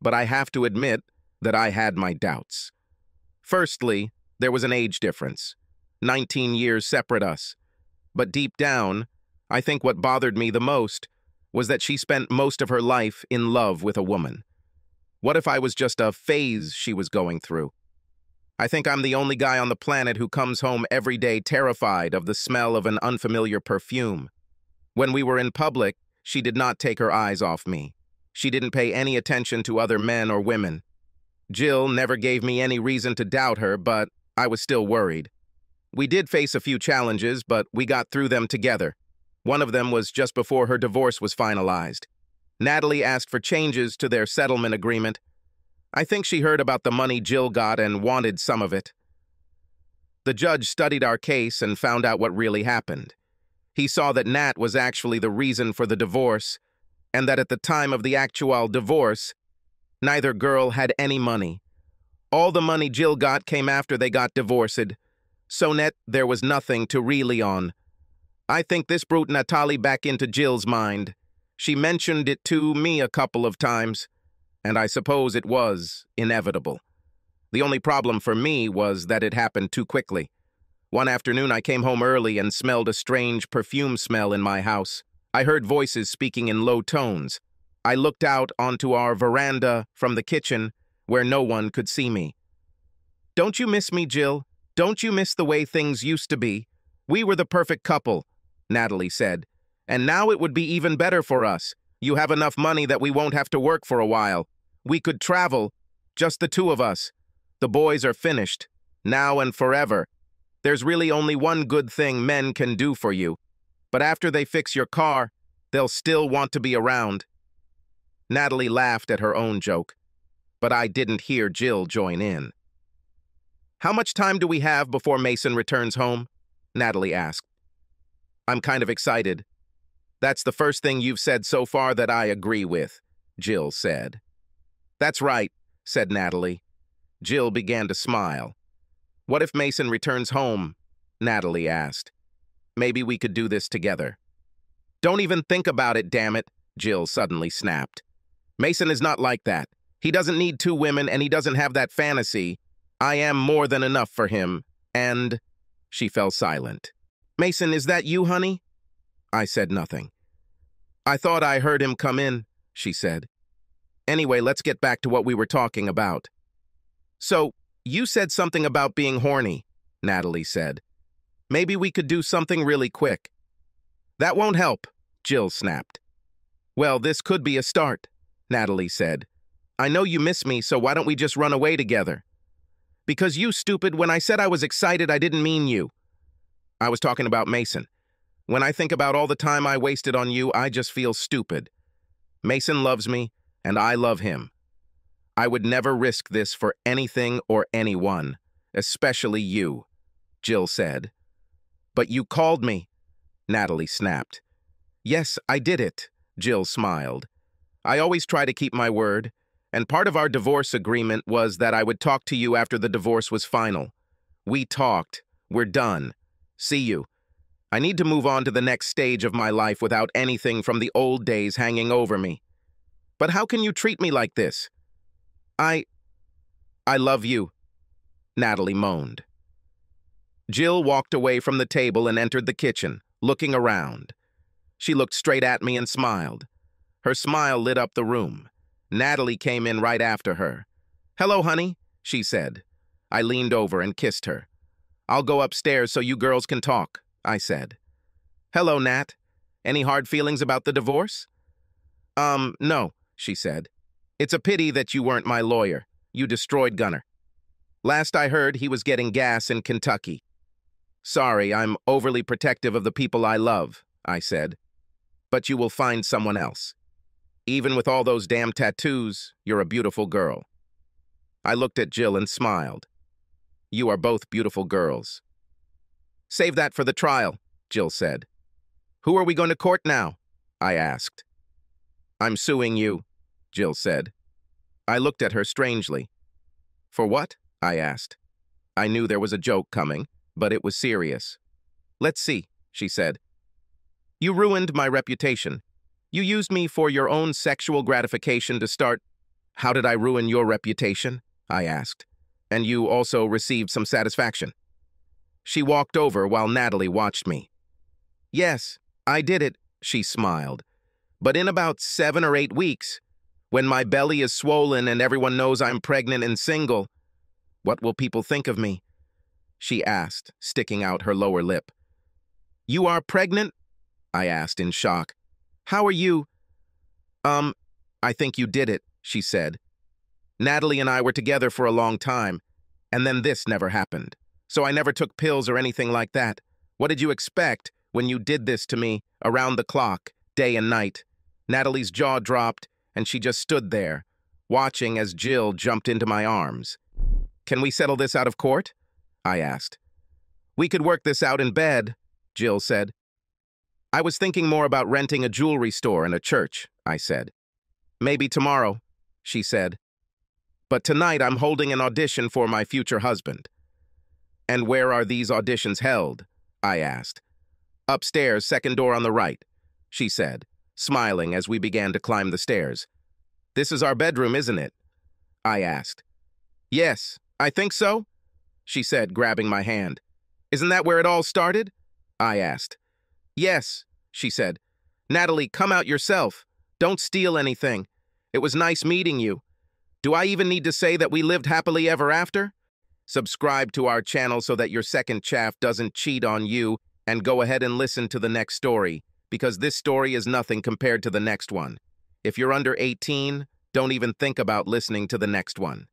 but I have to admit that I had my doubts. Firstly, there was an age difference. 19 years separate us. But deep down, I think what bothered me the most was that she spent most of her life in love with a woman. What if I was just a phase she was going through? I think I'm the only guy on the planet who comes home every day terrified of the smell of an unfamiliar perfume. When we were in public, she did not take her eyes off me. She didn't pay any attention to other men or women. Jill never gave me any reason to doubt her, but I was still worried. We did face a few challenges, but we got through them together. One of them was just before her divorce was finalized. Natalie asked for changes to their settlement agreement. I think she heard about the money Jill got and wanted some of it. The judge studied our case and found out what really happened. He saw that Nat was actually the reason for the divorce, and that at the time of the actual divorce, neither girl had any money. All the money Jill got came after they got divorced. So Nat, there was nothing to really on. I think this brought Natalie back into Jill's mind. She mentioned it to me a couple of times, and I suppose it was inevitable. The only problem for me was that it happened too quickly. One afternoon I came home early and smelled a strange perfume smell in my house. I heard voices speaking in low tones. I looked out onto our veranda from the kitchen, where no one could see me. Don't you miss me, Jill? Don't you miss the way things used to be? We were the perfect couple, Natalie said. And now it would be even better for us. You have enough money that we won't have to work for a while. We could travel, just the two of us. The boys are finished, now and forever. There's really only one good thing men can do for you. But after they fix your car, they'll still want to be around. Natalie laughed at her own joke, but I didn't hear Jill join in. How much time do we have before Mason returns home? Natalie asked. I'm kind of excited. That's the first thing you've said so far that I agree with, Jill said. That's right, said Natalie. Jill began to smile. What if Mason returns home? Natalie asked. Maybe we could do this together. Don't even think about it, damn it, Jill suddenly snapped. Mason is not like that. He doesn't need two women and he doesn't have that fantasy. I am more than enough for him. And she fell silent. Mason, is that you, honey? I said nothing. I thought I heard him come in, she said. Anyway, let's get back to what we were talking about. So, you said something about being horny, Natalie said. Maybe we could do something really quick. That won't help, Jill snapped. Well, this could be a start, Natalie said. I know you miss me, so why don't we just run away together? Because you, stupid, when I said I was excited, I didn't mean you. I was talking about Mason. When I think about all the time I wasted on you, I just feel stupid. Mason loves me, and I love him. I would never risk this for anything or anyone, especially you, Jill said. But you called me, Natalie snapped. Yes, I did it, Jill smiled. I always try to keep my word, and part of our divorce agreement was that I would talk to you after the divorce was final. We talked. We're done. See you. I need to move on to the next stage of my life without anything from the old days hanging over me. But how can you treat me like this? I... I love you, Natalie moaned. Jill walked away from the table and entered the kitchen, looking around. She looked straight at me and smiled. Her smile lit up the room. Natalie came in right after her. Hello, honey, she said. I leaned over and kissed her. I'll go upstairs so you girls can talk, I said. Hello, Nat. Any hard feelings about the divorce? Um, no, she said. It's a pity that you weren't my lawyer. You destroyed Gunnar. Last I heard, he was getting gas in Kentucky. Sorry, I'm overly protective of the people I love, I said. But you will find someone else. Even with all those damn tattoos, you're a beautiful girl. I looked at Jill and smiled. You are both beautiful girls. Save that for the trial, Jill said. Who are we going to court now? I asked. I'm suing you, Jill said. I looked at her strangely. For what? I asked. I knew there was a joke coming, but it was serious. Let's see, she said. You ruined my reputation. You used me for your own sexual gratification to start. How did I ruin your reputation? I asked. And you also received some satisfaction. She walked over while Natalie watched me. Yes, I did it, she smiled. But in about seven or eight weeks, when my belly is swollen and everyone knows I'm pregnant and single, what will people think of me? She asked, sticking out her lower lip. You are pregnant? I asked in shock. How are you? Um, I think you did it, she said. Natalie and I were together for a long time, and then this never happened. So I never took pills or anything like that. What did you expect when you did this to me around the clock, day and night? Natalie's jaw dropped, and she just stood there, watching as Jill jumped into my arms. Can we settle this out of court? I asked. We could work this out in bed, Jill said. I was thinking more about renting a jewelry store and a church, I said. Maybe tomorrow, she said. But tonight I'm holding an audition for my future husband. And where are these auditions held? I asked. Upstairs, second door on the right, she said, smiling as we began to climb the stairs. This is our bedroom, isn't it? I asked. Yes, I think so, she said, grabbing my hand. Isn't that where it all started? I asked. Yes, she said. Natalie, come out yourself. Don't steal anything. It was nice meeting you. Do I even need to say that we lived happily ever after? Subscribe to our channel so that your second chaff doesn't cheat on you, and go ahead and listen to the next story, because this story is nothing compared to the next one. If you're under 18, don't even think about listening to the next one.